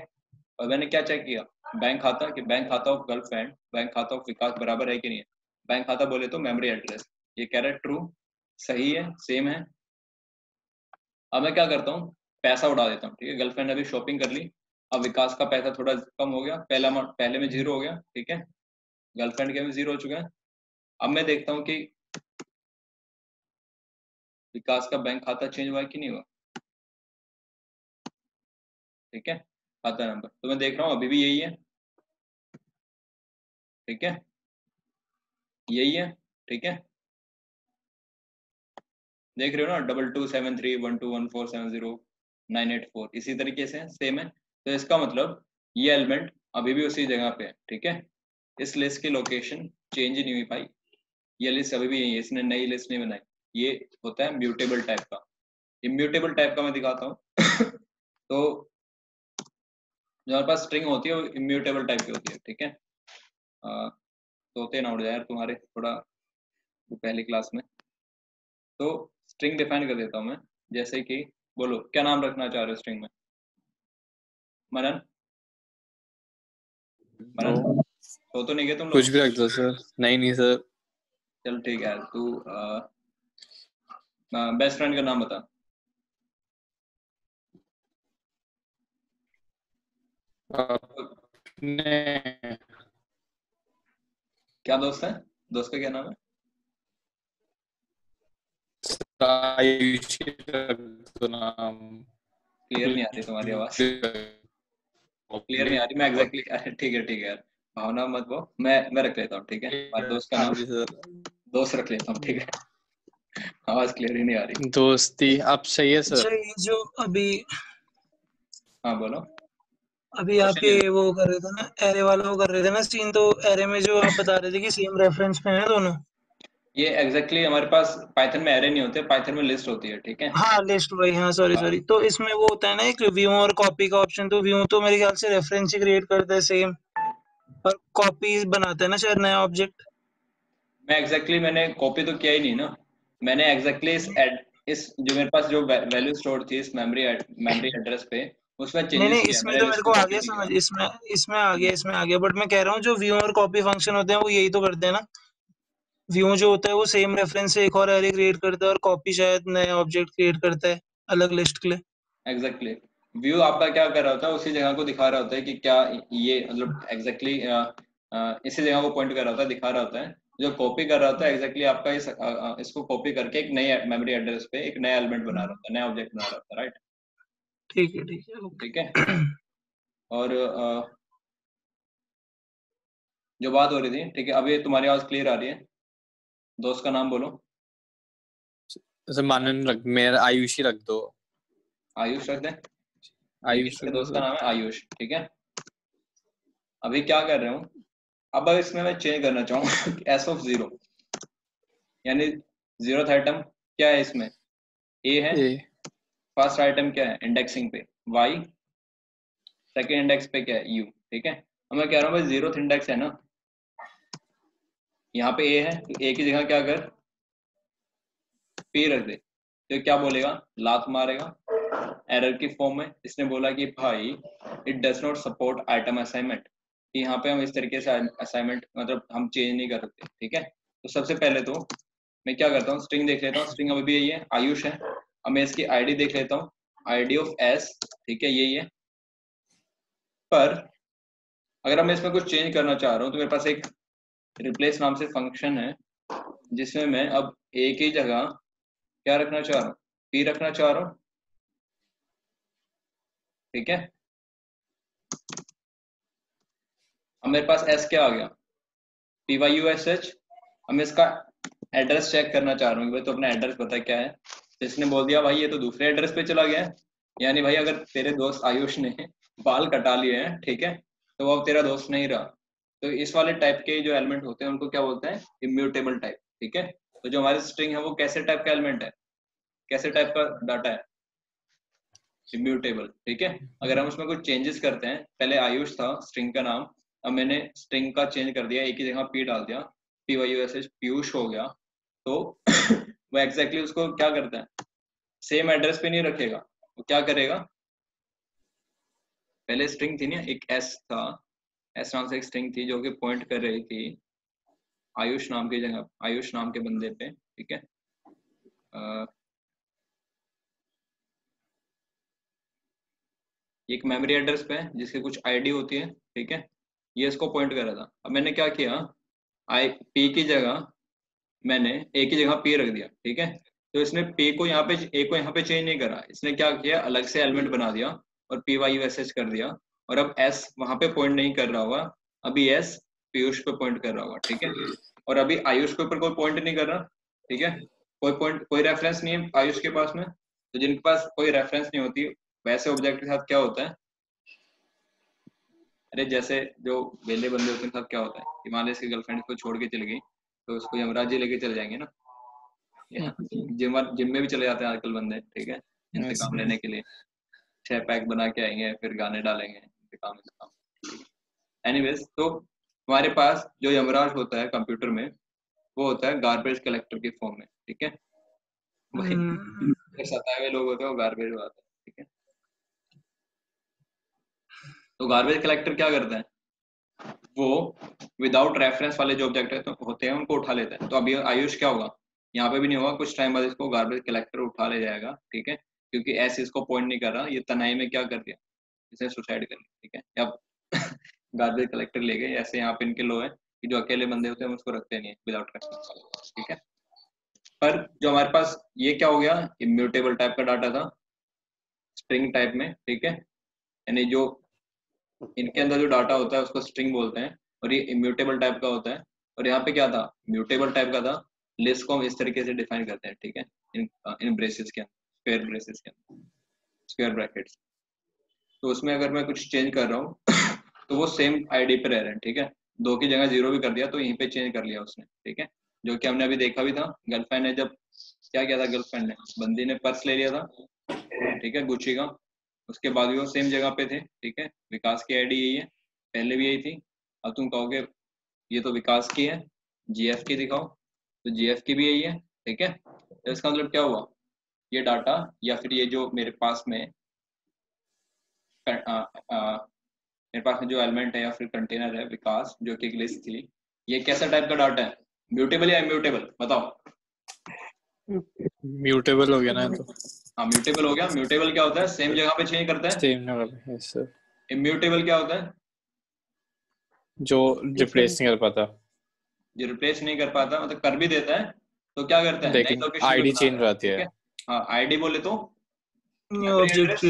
और मैंने क्या चेक किया? बैंक खाता, कि बैंक खाता ऑफ़ गर्लफ्रेंड बैंक खाता ऑफ़ विकास बराबर है कि नहीं है? बैंक खाता बोले तो मेमोरी एड्रेस ये कह रहा है ट्रू सही है सेम है। अब मैं क्या करता हूँ? पैसा उड़ा देता हूँ, ठीक है? गर्लफ्रेंड अभी शॉपिंग कर ली अब विकास का पैसा थोड़ा कम हो गया। पहला पहले में ज़ीरो हो गया, ठीक है? गर्लफ्रेंड के भी ज़ीरो हो चुका है। अब मैं देखता हूँ कि विकास का बैंक खाता चेंज हुआ कि नहीं हुआ? ठीक है? खाता नंबर तो मैं देख रहा हूँ, अभी भी यही है। ठीक है? यही है, ठीक है? देख रहे हो ना double two seven three one two one four seven zero nine eight four इसी तरीके से सेम है। तो इसका मतलब ये एलिमेंट अभी भी उसी जगह पे है, ठीक है? इस लिस्ट की लोकेशन चेंज नहीं हुई पाई ये लिस्ट अभी भी यही है, इसने नई लिस्ट नहीं बनाई। ये होता है म्यूटेबल टाइप का। इम्यूटेबल टाइप का मैं दिखाता हूँ। तो जो हमारे पास स्ट्रिंग होती है, वो इम्यूटेबल टाइप की होती है, ठीक है? सोते ना, उड़ जाए तुम्हारे, थोड़ा तो पहली क्लास में। तो स्ट्रिंग डिफाइन कर देता हूँ मैं, जैसे कि, बोलो, क्या नाम रखना चाह रहे हो स्ट्रिंग में? मनन मनन तो तो नहीं गए तुम लोग? कुछ भी रख दो सर। नहीं नहीं सर। चल ठीक है। तू बेस्ट फ्रेंड का नाम बता। अपने। क्या दोस्त है? दोस्त का क्या नाम है? नाम। क्लियर नहीं आ रही तुम्हारी आवाज़। क्लियर नहीं आ रही मैं एग्जैक्टली ठीक है ठीक है यार। भावना मत वो मैं मैं रख लेता हूँ ठीक है? हमारे दोस्त का नाम दोस्त रख लेता हूँ ठीक है? आवाज़ क्लियर ही नहीं आ रही। दोस्ती आप सही है सर? अच्छा जो अभी हाँ बोलो। अभी आप ये वो कर रहे थे ना एरे वाला वो कर रहे थे ना सीन तो एरे में जो आप बता रहे थे कि सेम रेफरेंस पे है दोनों? ये एग्जैक्टली exactly हमारे पास पाइथन में एरे नहीं होते पाइथन में लिस्ट होती है ठीक है? हाँ लिस्ट वही हाँ सॉरी सॉरी तो इसमें वो होता है ना एक व्यू और कॉपी का ऑप्शन तो व्यू तो मेरे ख्याल से रेफरेंस ही क्रिएट करता है सेम और कॉपी बनाता है ना शायद नया ऑब्जेक्ट मैं एग्जैक्टली exactly मैंने कॉपी तो किया ही नहीं ना. मैंने एग्जैक्टली exactly इस इस जो मेरे पास जो वैल्यू स्टोर थी इस मेमोरी मेमोरी एड्रेस पे उसमें नहीं नहीं इसमें तो मेरे को आ गया समझ इसमें इसमें आ गया इसमें आ गया बट मैं कह रहा हूँ जो व्यू और कॉपी फ़ंक्शन होते हैं वो यही तो करते हैं ना. व्यू जो होता है वो सेम रेफरेंस से एक और एरे क्रिएट करता है और कॉपी शायद नया ऑब्जेक्ट क्रिएट करता है अलग लिस्ट के लिए। एग्जैक्टली व्यू आपका क्या कर रहा होता है उसी जगह को दिखा रहा होता है कि क्या ये मतलब एग्जैक्टली इसी जगह को पॉइंट कर रहा होता है दिखा रहा होता है। जो कॉपी कर रहा होता है एग्जैक्टली आपका इस इसको कॉपी करके एक नई मेमोरी एड्रेस पे एक नया एलिमेंट बना रहा होता है नया ऑब्जेक्ट बना रहा होता है राइट ठीक है ठीक है ठीक है? और जो बात हो रही थी ठीक है अभी तुम्हारी आवाज़ क्लियर आ रही है। दोस्त का नाम बोलो। मानन रख मेरा आयुष ही रख दो। आयुष रख दे। आयुष दोस्त का नाम है आयुष ठीक है? अभी क्या कर रहे हूँ? अब इसमें मैं चेंज करना चाहूँ एस ऑफ़ ज़ीरो यानी ज़ीरो आइटम क्या है इसमें? ए है। फ़र्स्ट आइटम क्या है? इंडेक्सिंग पे। वाई सेकेंड इंडेक्स पे क्या है? यू ठीक है? मैं कह रहा हूँ भाई ज़ीरो इंडेक्स है ना? यहाँ पे ए है तो ए की जगह क्या कर? पी रख दे। तो क्या बोलेगा? लात मारेगा। एरर की फॉर्म में इसने बोला कि भाई it does not support item assignment यहाँ पे हम इस तरीके से असाइनमेंट मतलब हम चेंज नहीं कर सकते, ठीक है? तो सबसे पहले तो मैं क्या करता हूँ? स्ट्रिंग देख लेता हूँ। स्ट्रिंग अभी भी यही है। आयुष है। अब मैं इसकी आईडी देख लेता हूँ। आईडी ऑफ़ एस ठीक है? यही है। पर अगर मैं इसमें कुछ चेंज करना चाह रहा हूँ तो मेरे पास एक रिप्लेस नाम से फ़ंक्शन है, जिसमें मैं अब एक ही जगह क्या रखना चाह रहा हूँ? पी रखना चाह रहा हूँ। ठीक है? अब मेरे पास एस क्या आ गया? P Y U S H अब मैं इसका एड्रेस चेक करना चाह रहा हूँ। भाई तो अपना एड्रेस पता क्या है। इसने बोल दिया, भाई, ये तो दूसरे एड्रेस पे चला गया है। यानी भाई, अगर तेरे दोस्त आयुष ने बाल कटा लिए हैं, ठीक है? तो अब तेरा दोस्त नहीं रहा। तो इस वाले टाइप के जो एलिमेंट होते हैं, उनको क्या बोलते हैं? इम्यूटेबल टाइप ठीक है? तो जो हमारे स्ट्रिंग है, वो कैसे टाइप का एलिमेंट है? कैसे टाइप का डाटा है? इम्यूटेबल ठीक है? अगर हम उसमें कुछ चेंजेस करते हैं, पहले आयुष था स्ट्रिंग का नाम। अब मैंने स्ट्रिंग का चेंज कर दिया, एक ही जगह पी डाल दिया। P Y S H Piyush हो गया। तो वो एग्जैक्टली exactly उसको क्या करता है? सेम एड्रेस पे नहीं रखेगा। वो क्या करेगा? पहले स्ट्रिंग थी ना, एक एस था। एस नाम से एक स्ट्रिंग थी जो कि पॉइंट कर रही थी आयुष नाम की जगह, आयुष नाम के बंदे पे, ठीक है? एक मेमोरी एड्रेस पे जिसकी कुछ आईडी होती है, ठीक है? ये इसको पॉइंट कर रहा था। अब मैंने क्या किया आई पी की जगह मैंने ए की जगह पी रख दिया, ठीक है? तो इसने पे को यहाँ पे ए को यहाँ पे चेंज नहीं करा। इसने क्या किया, अलग से एलिमेंट बना दिया और पी वाई एस एच कर दिया। और अब एस वहाँ पे पॉइंट नहीं कर रहा होगा। अभी एस पीयूष पे पॉइंट कर रहा होगा ठीक है? और अभी आयुष के ऊपर कोई पॉइंट नहीं कर रहा ठीक है? कोई पॉइंट कोई रेफरेंस नहीं है आयुष के पास में। तो जिनके पास कोई रेफरेंस नहीं होती वैसे ऑब्जेक्ट के साथ क्या होता है? अरे जैसे जो वेले बंदे होते हैं साथ क्या होता है? हिमालय की गर्लफ्रेंड को छोड़ के चली गई तो उसको यमराज जी लेके चले जाएँगे ना? जिम जिम में भी चले जाते हैं आजकल बंदे ठीक है? इंतकाम लेने के लिए। छह पैक बना के आएँगे फिर गाने डालेंगे। इंतकाम इंतकाम एनीवेज तो हमारे पास जो यमराज होता है कंप्यूटर में वो होता है गार्बेज कलेक्टर के फॉर्म में ठीक है? वही हम्म। सताए हुए लोग होते हैं वो गार्बेज होता है ठीक है? तो गार्बेज कलेक्टर क्या करता है? वो विदाउट रेफरेंस वाले जो ऑब्जेक्ट है तो होते हैं उनको उठा लेता है। तो अभी आयुष क्या होगा? यहाँ पे भी नहीं होगा कुछ टाइम बाद इसको गार्बेज कलेक्टर उठा ले जाएगा ठीक है? क्योंकि ऐसे इसको पॉइंट नहीं कर रहा ये तनाई में क्या कर दिया? इसे सुसाइड कर ठीक है? अब गार्बेज कलेक्टर ले गए, ऐसे यहाँ पे इनके लो है कि जो अकेले बंदे होते हैं उसको रखते नहीं है विदाउट रेफरेंस ठीक है? पर जो हमारे पास, ये क्या हो गया? इम्यूटेबल टाइप का डाटा था स्ट्रिंग टाइप में, ठीक है? यानी जो इनके अंदर जो डाटा होता है, उसको स्ट्रिंग बोलते हैं, और ये इम्यूटेबल टाइप का होता है, और यहाँ पे क्या था? म्यूटेबल टाइप का था लिस्ट को हम इस तरीके से डिफाइन करते हैं, ठीक है? इन इन ब्रेसेस के अंदर स्क्वायर ब्रेसेस के अंदर स्क्वायर ब्रैकेट्स तो उसमें अगर मैं कुछ चेंज कर रहा हूँ तो वो सेम आईडी पे रह रहे हैं, ठीक है? दो की जगह ज़ीरो भी कर दिया तो यहीं पे चेंज कर लिया उसने, ठीक है? जो कि हमने अभी देखा भी था गर्लफ्रेंड ने जब, क्या किया था गर्लफ्रेंड ने? बंदी ने पर्स ले लिया था, ठीक है? गुची का। उसके बाद भी वो सेम जगह पे थे, ठीक है? विकास की आईडी यही है, पहले भी यही थी। अब तुम कहोगे, ये तो विकास की है जीएफ की दिखाओ तो जीएफ की भी यही है, ठीक है? तो इसका मतलब क्या हुआ? ये डाटा या फिर ये जो मेरे पास में मेरे पास में जो एलिमेंट है या फिर कंटेनर है विकास जो कि लिस्ट थी ये कैसा टाइप का डाटा है? म्यूटेबल या इम्यूटेबल बताओ। म्यूटेबल हो गया ना तो। हाँ म्यूटेबल हो गया। म्यूटेबल क्या होता है? सेम जगह पे चेंज करता है। सेम जगह पे यस सर इम्यूटेबल क्या होता है? जो रिप्लेस नहीं कर पाता। जो रिप्लेस नहीं कर पाता मतलब कर भी देता है तो क्या करता है? लेकिन आईडी चेंज रहती है हाँ आईडी बोले तो? न्यू ऑब्जेक्ट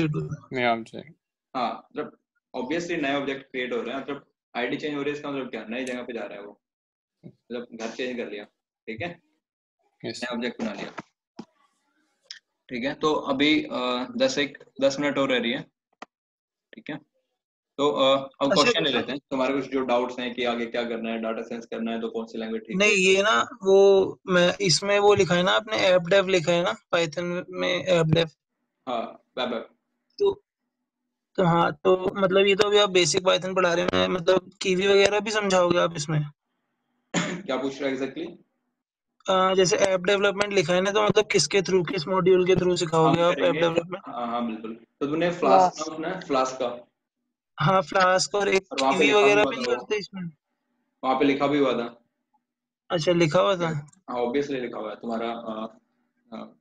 नया ऑब्जेक्ट हाँ मतलब ऑब्वियसली नए ऑब्जेक्ट क्रिएट हो रहे हैं मतलब आईडी चेंज हो रही है इसका मतलब क्या? नई जगह पे जा रहा है वो। मतलब घर चेंज कर लिया ठीक है? Yes. नया ऑब्जेक्ट बना लिया। ठीक है? तो अभी दस एक दस मिनट और रह रही है। ठीक है? तो अब क्वेश्चन अच्छा, ले लेते हैं। तुम्हारे कुछ जो डाउट्स हैं कि आगे क्या करना है डाटा साइंस करना है तो कौन सी लैंग्वेज ठीक नहीं ये ना वो मैं इसमें वो लिखा है ना आपने ऐप डेव लिखा है ना पाइथन में ऐप डेव हाँ वेब ऐप तो तो हाँ तो मतलब ये तो अभी आप बेसिक पाइथन पढ़ा रहे हैं मतलब कीवी वगैरह भी समझाओगे आप इसमें? क्या पूछ रहे हैं एग्जैक्टली जैसे ऐप डेवलपमेंट लिखा है ना तो मतलब किसके थ्रू किस मॉड्यूल के थ्रू सिखाओगे आप ऐप डेवलपमेंट हाँ हाँ बिल्कुल। तो तूने फ्लास्क का सुना फ्लास्क का। हाँ फ्लास्क और एक कीवी वगैरह भी करते इसमें? वहाँ पे लिखा भी हुआ था। अच्छा लिखा हुआ था? हाँ ऑब्वियसली लिखा हुआ है। तुम्हारा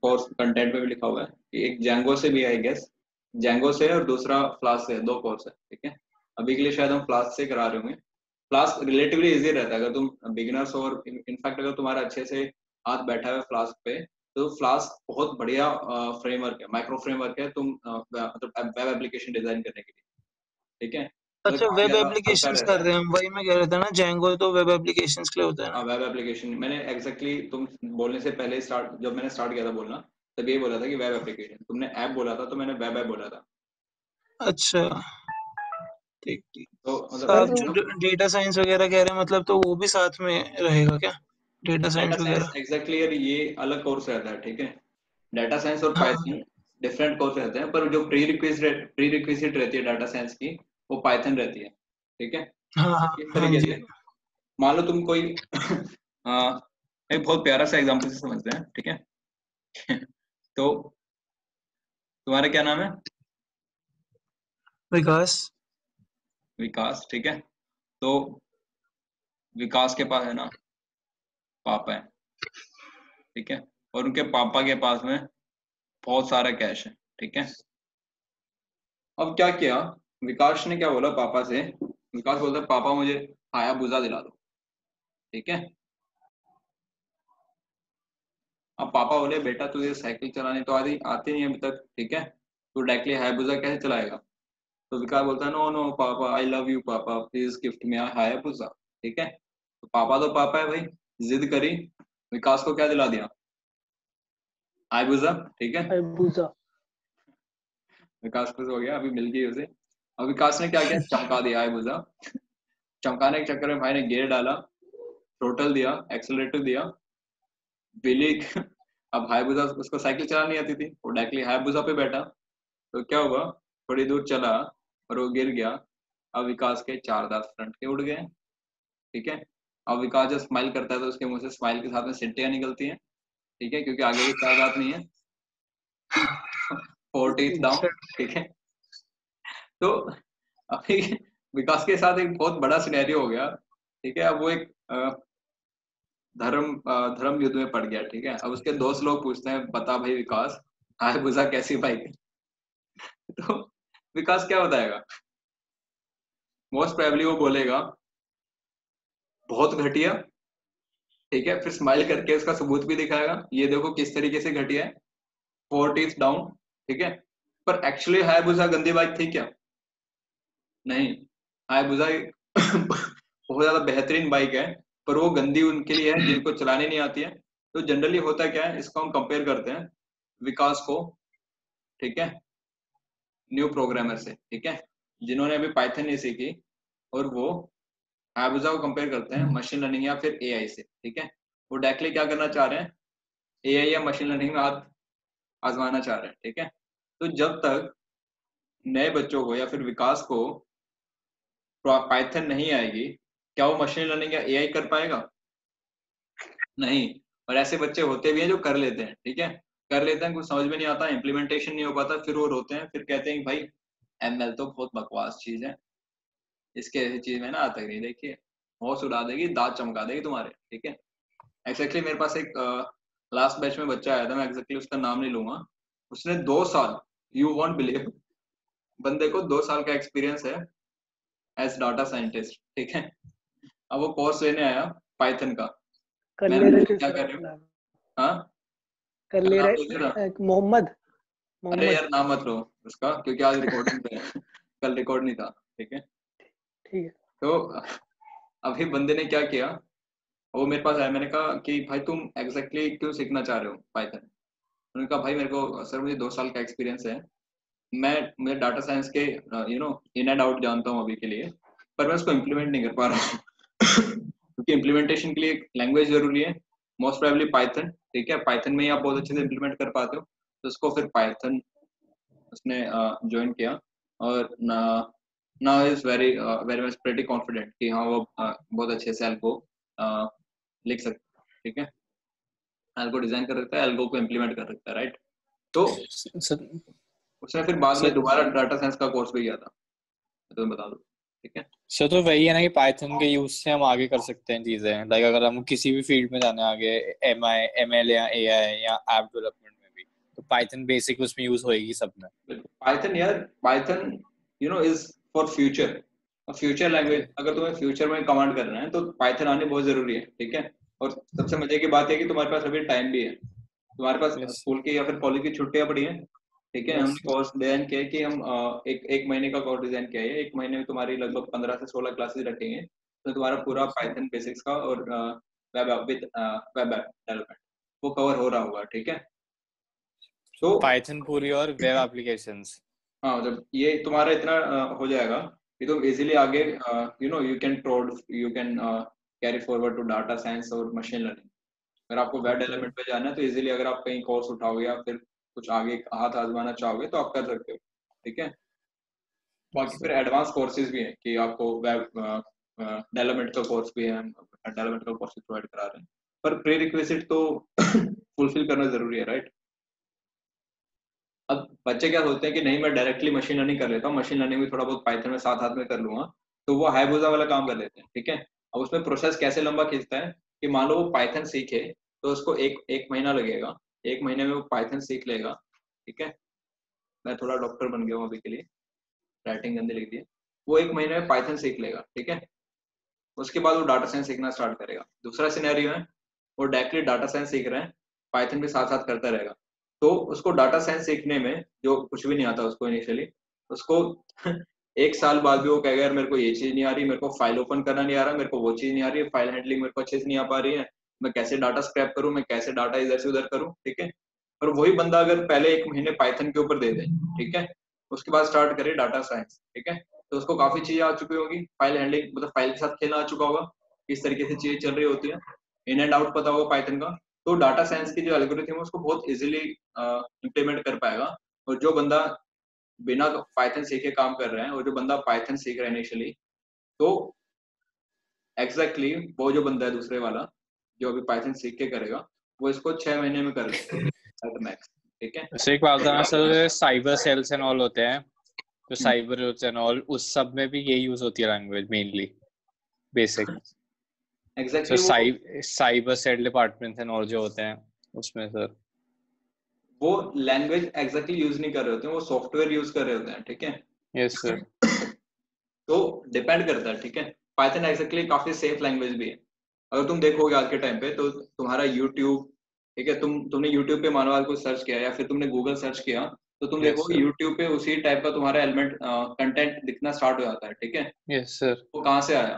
कोर्स कंटेंट में भी लिखा हुआ है। एक जैंगो से भी आई गेस जैंगो से और दूसरा फ्लास्क से दो कोर्स है ठीक है? अभी के लिए शायद हम फ्लास्क से करा रहे होंगे। फ्लास्क रिलेटिवली इजी रहता है। अगर तुम बिगिनर्स और इनफैक्ट अगर तुम्हारा अच्छे से हाथ बैठा है फ्लास्क पे तो फ्लास्क बहुत बढ़िया फ्रेमवर्क है माइक्रो फ्रेमवर्क है तुम मतलब वेब एप्लीकेशन डिज़ाइन करने के लिए ठीक है? अच्छा वेब एप्लीकेशंस कर रहे हैं वही मैं कह रहा था ना जैंगो तो वेब एप्लीकेशंस के लिए होता है हाँ वेब एप्लीकेशन मैंने एग्जैक्टली exactly, तुम बोलने से पहले स्टार्ट जब मैंने स्टार्ट किया था बोलना तब ये बोला था कि वेब एप्लीकेशन तुमने ऐप बोला था तो मैंने वेब ऐप बोला था। अच्छा। ठीक ठीक। तो मतलब जो डेटा साइंस वगैरह कह रहे हैं मतलब तो वो भी साथ में रहेगा क्या? डेटा साइंस वगैरह। एग्जैक्टली यार ये अलग कोर्स रहता है ठीक है? डेटा साइंस और हाँ। पाइथन डिफरेंट कोर्स रहते हैं पर जो प्री रिक्विजिट प्री रिक्विजिट रहती है डाटा साइंस की वो पाइथन रहती है ठीक है? हाँ हाँ। इस हाँ तरीके से। मान लो तुम कोई आ, एक बहुत प्यारा सा एग्जांपल से समझते हैं ठीक है? तो तुम्हारा क्या नाम है? विकास। विकास ठीक है। तो विकास के पास है ना? पापा है ठीक है। और उनके पापा के पास में बहुत सारा कैश है ठीक है। अब क्या किया? विकास ने क्या बोला पापा से? विकास बोलता है पापा मुझे हाया बुजा दिला दो। ठीक है? अब पापा बोले बेटा तुझे साइकिल चलाने तो आती आती नहीं अभी तक ठीक है? तू डायरेक्टली हाया बुजा कैसे चलाएगा? तो विकास बोलता है no no papa I love you papa please gift में हाया बुजा ठीक है? तो पापा तो पापा है भाई जिद करी विकास को क्या दिला दिया? हाय बुजा ठीक है? विकास खुश हो गया अभी मिल गई उसे। अब विकास ने क्या किया? चमका दिया हाय बुजा चमकाने के चक्कर में भाई ने गियर डाला टोटल दिया एक्सेलरेटर दिया बिली अब हाईबुजा उसको साइकिल चलानी आती थी, वो डायरेक्टली हाईबुजा पे बैठा। तो क्या हुआ? थोड़ी दूर चला और वो गिर गया। अब विकास के चार दांत फ्रंट के उड़ गए। ठीक है? अब विकास जब स्माइल करता है तो उसके मुँह से स्माइल के साथ में सिट्टियाँ निकलती हैं। ठीक है? क्योंकि आगे भी चार दांत नहीं है। फोर टीथ डाउन ठीक है? तो अभी विकास के साथ एक बहुत बड़ा सिनेरियो हो गया। ठीक है? अब वो एक धर्म धर्म युद्ध में पड़ गया, ठीक है? अब उसके दोस्त लोग पूछते हैं, बता भाई विकास हाय बुझा कैसी बाइक तो विकास क्या बताएगा? मोस्ट प्रेबली वो बोलेगा, बहुत घटिया, ठीक है? फिर स्माइल करके उसका सबूत भी दिखाएगा, ये देखो किस तरीके से घटिया है फोर टीथ डाउन ठीक है? पर एक्चुअली हाय बुझा गंदी बाइक थी क्या? नहीं हाय बुझा बहुत ज़्यादा बेहतरीन बाइक है पर वो गंदी उनके लिए है जिनको चलाने नहीं आती है। तो जनरली होता क्या है इसको हम कंपेयर करते हैं विकास को ठीक है? न्यू प्रोग्रामर से ठीक है? जिन्होंने अभी पाइथन नहीं सीखी और वो एबुजा को कंपेयर करते हैं मशीन लर्निंग या फिर एआई से ठीक है? वो डायरेक्टली क्या करना चाह रहे हैं? एआई या मशीन लर्निंग में हाथ आजमाना चाह रहे हैं ठीक है? तो जब तक नए बच्चों को या फिर विकास को पाइथन नहीं आएगी क्या वो मशीन लर्निंग या एआई कर पाएगा? नहीं। और ऐसे बच्चे होते भी हैं जो कर लेते हैं, ठीक है? कर लेते हैं, कुछ समझ में नहीं आता इम्प्लीमेंटेशन नहीं हो पाता, फिर वो रोते हैं, फिर कहते हैं भाई एमएल तो बहुत बकवास चीज़ है। इसके ऐसी चीज़ में ना आता नहीं, देखिए। होश उड़ा देगी, दांत चमका देगी तुम्हारे, ठीक है? एक्जैक्टली मेरे पास एक लास्ट बैच में बच्चा आया था, मैं एक्जैक्टली उसका नाम नहीं लूँगा। उसने दो साल यू वॉन्ट बिलीव बंदे को दो साल का एक्सपीरियंस है एज डाटा साइंटिस्ट ठीक है? अब वो कोर्स लेने आया पाइथन का। मैंने क्या कर रहे हो? हाँ? कर ले रहे मोहम्मद। अरे यार नाम मत लो उसका क्योंकि आज रिकॉर्डिंग पे कल रिकॉर्ड नहीं था ठीक है? ठीक है। तो अभी बंदे ने क्या किया वो मेरे पास आया मैंने कहा कि भाई तुम एग्जैक्टली क्यों सीखना चाह रहे हो पाइथन उन्होंने कहा भाई मेरे को सर मुझे दो साल का एक्सपीरियंस है। मैं मुझे डाटा साइंस के you know in and out जानता हूँ अभी के लिए पर मैं उसको इम्प्लीमेंट नहीं कर पा रहा हूँ। क्योंकि इम्प्लीमेंटेशन के लिए लैंग्वेज ज़रूरी है। मोस्ट प्रोबेबली पाइथन ठीक है? पाइथन में ही आप बहुत अच्छे से इम्प्लीमेंट कर पाते हो। तो उसको फिर पाइथन उसने ज्वाइन uh, किया। और ना is very very much pretty confident कि हाँ वो uh, बहुत अच्छे से एल्गो uh, लिख सकते ठीक है? एल्गो डिज़ाइन कर सकता है एल्गो को इम्प्लीमेंट कर सकता है राइट तो उसने फिर बाद में दोबारा डाटा साइंस का कोर्स भी किया था। तो बता दो। ठीक है? सर तो वही है ना कि पाइथन के यूज़ से हम आगे कर सकते हैं चीज़ें। लाइक अगर हम किसी भी फ़ील्ड में जाने आगे एम आई एम एल या ए आई या ऐप डेवलपमेंट में भी तो पाइथन बेसिक उसमें यूज़ होएगी सब में। पाइथन यार Python you know is for future future language अगर तुम्हें फ्यूचर में कमांड करना है तो पाइथन आने बहुत ज़रूरी है ठीक है? और सबसे मज़े की बात है कि तुम्हारे पास अभी टाइम भी है। तुम्हारे पास स्कूल की या फिर कॉलेज की छुट्टियाँ पड़ी हैं ठीक है हमने कोर्स डिज़ाइन किया है कि हम एक एक महीने का कोर्स डिज़ाइन किया है। एक महीने में तुम्हारी लगभग पंद्रह से सोलह क्लासेस रखेंगे। तो तुम्हारा पूरा पाइथन बेसिक्स का और वेब विद वेब डेवलपमेंट वो कवर हो रहा होगा ठीक है? तो पाइथन पूरी और वेब एप्लीकेशंस हाँ जब ये तुम्हारा इतना हो जाएगा कि तुम इजीली आगे you know you can prod you can carry forward to data science और मशीन लर्निंग अगर आपको वेब डेवलपमेंट पे जाना है तो इजीली अगर आप कहीं कोर्स उठाओगे या फिर कुछ आगे हाथ आजमाना चाहोगे तो आप कर सकते हो, ठीक है? बाकी फिर एडवांस कोर्सेज भी हैं कि आपको वेब डेवलपमेंट का कोर्स भी है डेवलपमेंट का कोर्स प्रोवाइड करा रहे हैं। पर प्री रिक्वेसिट तो फुलफिल करना ज़रूरी है राइट अब बच्चे क्या सोचते हैं कि नहीं, मैं डायरेक्टली मशीन लर्निंग कर लेता हूँ मशीन लर्निंग भी थोड़ा बहुत पाइथन में साथ हाथ में कर लूँगा तो वो हाईबोजा वाला काम कर लेते हैं, ठीक है? अब उसमें प्रोसेस कैसे लंबा खींचता है कि मान लो वो पाइथन सीखे तो उसको एक एक महीना लगेगा एक महीने में वो पाइथन सीख लेगा, ठीक है? मैं थोड़ा डॉक्टर बन गया हूँ अभी के लिए। राइटिंग गंदी लिख दी वो एक महीने में पाइथन सीख लेगा, ठीक है? उसके बाद वो डाटा साइंस सीखना स्टार्ट करेगा। दूसरा सिनेरियो है, वो डायरेक्टली डाटा साइंस सीख रहे हैं पाइथन भी साथ साथ करता रहेगा। तो उसको डाटा साइंस सीखने में जो कुछ भी नहीं आता उसको इनिशियली उसको एक साल बाद भी वो कहेगा, यार मेरे को ये चीज़ नहीं आ रही, मेरे को फ़ाइल ओपन करना नहीं आ रहा, मेरे को वो चीज़ नहीं आ रही है फ़ाइल हैंडलिंग मेरे को अच्छे से नहीं आ पा रही है। मैं कैसे डाटा स्क्रैप करूँ मैं कैसे डाटा इधर से उधर करूँ ठीक है? और वही बंदा अगर पहले एक महीने पाइथन के ऊपर दे दे ठीक है? उसके बाद स्टार्ट करे डाटा साइंस ठीक है? तो उसको काफ़ी चीज़ें आ चुकी होगी फ़ाइल हैंडलिंग मतलब फ़ाइल के साथ खेलना आ चुका होगा किस तरीके से चीज़ें चल रही होती है इन एंड आउट पता होगा पाइथन का तो डाटा साइंस की जो एल्गोरिथम है उसको बहुत इजिली इम्प्लीमेंट कर पाएगा और जो बंदा बिना पाइथन सीखे काम कर रहे हैं और जो बंदा पाइथन सीख रहा है इनिशियली तो एग्जैक्टली exactly, वो जो बंदा है दूसरे वाला जो अभी पाइथन सीख के करेगा वो इसको छह महीने में कर लेगा मैक्स ठीक है? सर एक बात बताना sir cyber cells and all होते हैं जो साइबर एंड ऑल उस सब में भी ये यूज़ होती है language mainly basic exactly cyber cell department and और जो होते हैं उसमें सर। वो लैंग्वेज एग्जैक्टली यूज़ नहीं कर रहे होते हैं वो सॉफ्टवेयर यूज़ कर रहे होते हैं ठीक है? यस सर तो डिपेंड करता है ठीक है? पाइथन एग्जैक्टली काफ़ी सेफ़ लैंग्वेज भी है। अगर तुम देखोगे आज के टाइम पे तो तुम्हारा यूट्यूब ठीक है तुम तुमने यूट्यूब पे मानो आज कुछ सर्च किया या फिर तुमने गूगल सर्च किया तो तुम yes, देखो यूट्यूब पे उसी टाइप का तुम्हारा एलिमेंट कंटेंट दिखना स्टार्ट हो जाता है ठीक है? यस सर वो कहाँ से आया?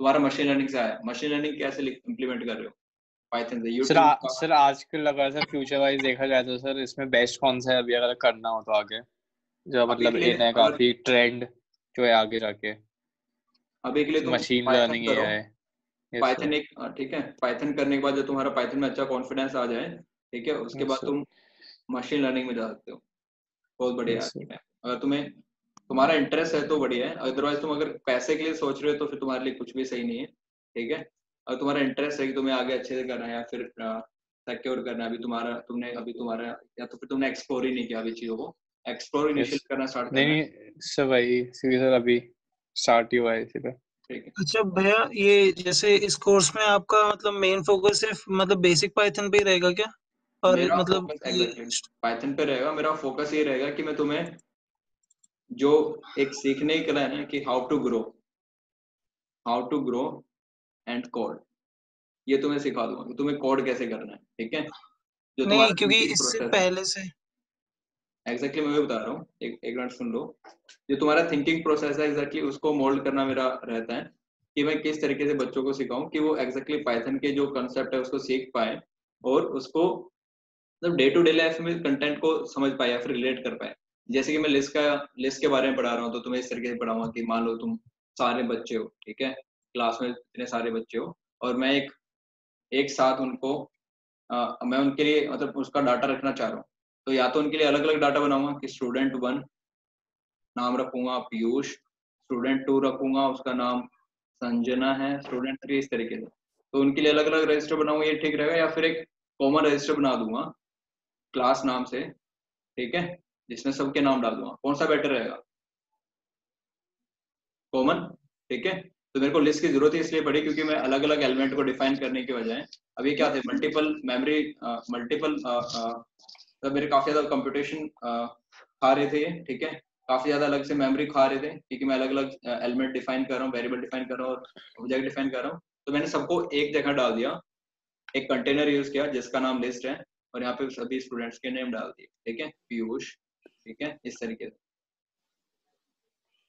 तुम्हारा मशीन लर्निंग से आया। मशीन लर्निंग कैसे इंप्लीमेंट कर रहे हो? पाइथन से सर सर आजकल लगा सर फ्यूचर वाइज देखा जाए तो सर इसमें बेस्ट कौन सा है अभी अगर करना हो तो आगे? जो मतलब इन है काफ़ी ट्रेंड जो है आगे जाके। अभी के लिए मशीन लर्निंग ये है पाइथन एक ठीक है? पाइथन करने के बाद जब तुम्हारा पाइथन में अच्छा कॉन्फिडेंस आ जाए ठीक है उसके बाद तुम मशीन लर्निंग में जा सकते हो। बहुत बढ़िया है अगर तुम्हें तुम्हारा इंटरेस्ट है तो बढ़िया है। अदरवाइज़ तुम अगर पैसे के लिए सोच रहे हो तो फिर तुम्हारे लिए कुछ भी सही नहीं है ठीक है? अगर तुम्हारा इंटरेस्ट है कि तुम्हें आगे अच्छे से करना है या फिर सिक्योर करना है अभी तुम्हारा तुमने अभी तुम्हारा या तो फिर तुमने एक्सप्लोर ही नहीं किया अभी चीज़ों को। एक्सप्लोर इनिशियल करना स्टार्ट नहीं सर भाई सर अभी स्टार्ट ही हुआ है इसी पे। अच्छा भैया ये जैसे इस कोर्स में आपका मतलब मेन फोकस सिर्फ़ मतलब बेसिक पाइथन पे ही रहेगा क्या? और मतलब पाइथन पे रहेगा। मेरा फोकस ये रहेगा कि मैं तुम्हें जो एक सीखने का है ना कि how to grow how to grow and code ये तुम्हें सिखा दूँगा तुम्हें कोड कैसे करना है ठीक है? जो नहीं क्योंकि इससे पहले से एग्जैक्टली मैं बता रहा हूँ। एक एक मिनट सुन लो। जो तुम्हारा थिंकिंग प्रोसेस है एग्जैक्टली उसको मोल्ड करना मेरा रहता है कि मैं किस तरीके से बच्चों को सिखाऊं कि वो एग्जैक्टली पाइथन के जो कंसेप्ट है उसको सीख पाए और उसको मतलब डे टू डे लाइफ में कंटेंट को समझ पाए या फिर रिलेट कर पाए। जैसे कि मैं लिस्ट का लिस्ट के बारे में पढ़ा रहा हूँ तो तुम्हें इस तरीके से पढ़ाऊँगा कि मान लो तुम सारे बच्चे हो ठीक है? क्लास में इतने सारे बच्चे हो और मैं एक एक साथ उनको आ, मैं उनके लिए मतलब उसका डाटा रखना चाह रहा हूँ। तो या तो उनके लिए अलग अलग डाटा बनाऊँगा कि स्टूडेंट वन नाम रखूँगा पीयूष स्टूडेंट टू रखूँगा, उसका नाम संजना है स्टूडेंट थ्री इस तरीके से। तो उनके लिए अलग अलग रजिस्टर बनाऊँगा, ये ठीक रहेगा, या फिर एक कॉमन रजिस्टर बना दूँगा क्लास नाम से, ठीक है? जिसमें सबके नाम डाल दूँगा। कौन सा बेटर रहेगा? कॉमन ठीक है? तो मेरे को लिस्ट की ज़रूरत इसलिए पड़ी क्योंकि मैं अलग अलग एलिमेंट को डिफाइन करने के बजाय अभी क्या थे? मल्टीपल मेमोरी मल्टीपल तो मेरे काफ़ी ज़्यादा कंप्यूटेशन खा रहे थे, ठीक है? काफ़ी ज़्यादा अलग से मेमोरी खा रहे थे, क्योंकि मैं अलग अलग एलिमेंट डिफाइन कर रहा हूँ वेरिएबल डिफाइन कर रहा हूँ और ऑब्जेक्ट डिफाइन कर रहा हूँ। तो मैंने सबको एक जगह डाल दिया, एक कंटेनर यूज़ किया, जिसका नाम लिस्ट है, और यहाँ पे सभी स्टूडेंट्स के नेम डाल दिए, ठीक है? पीयूष, ठीक है? इस तरीके से।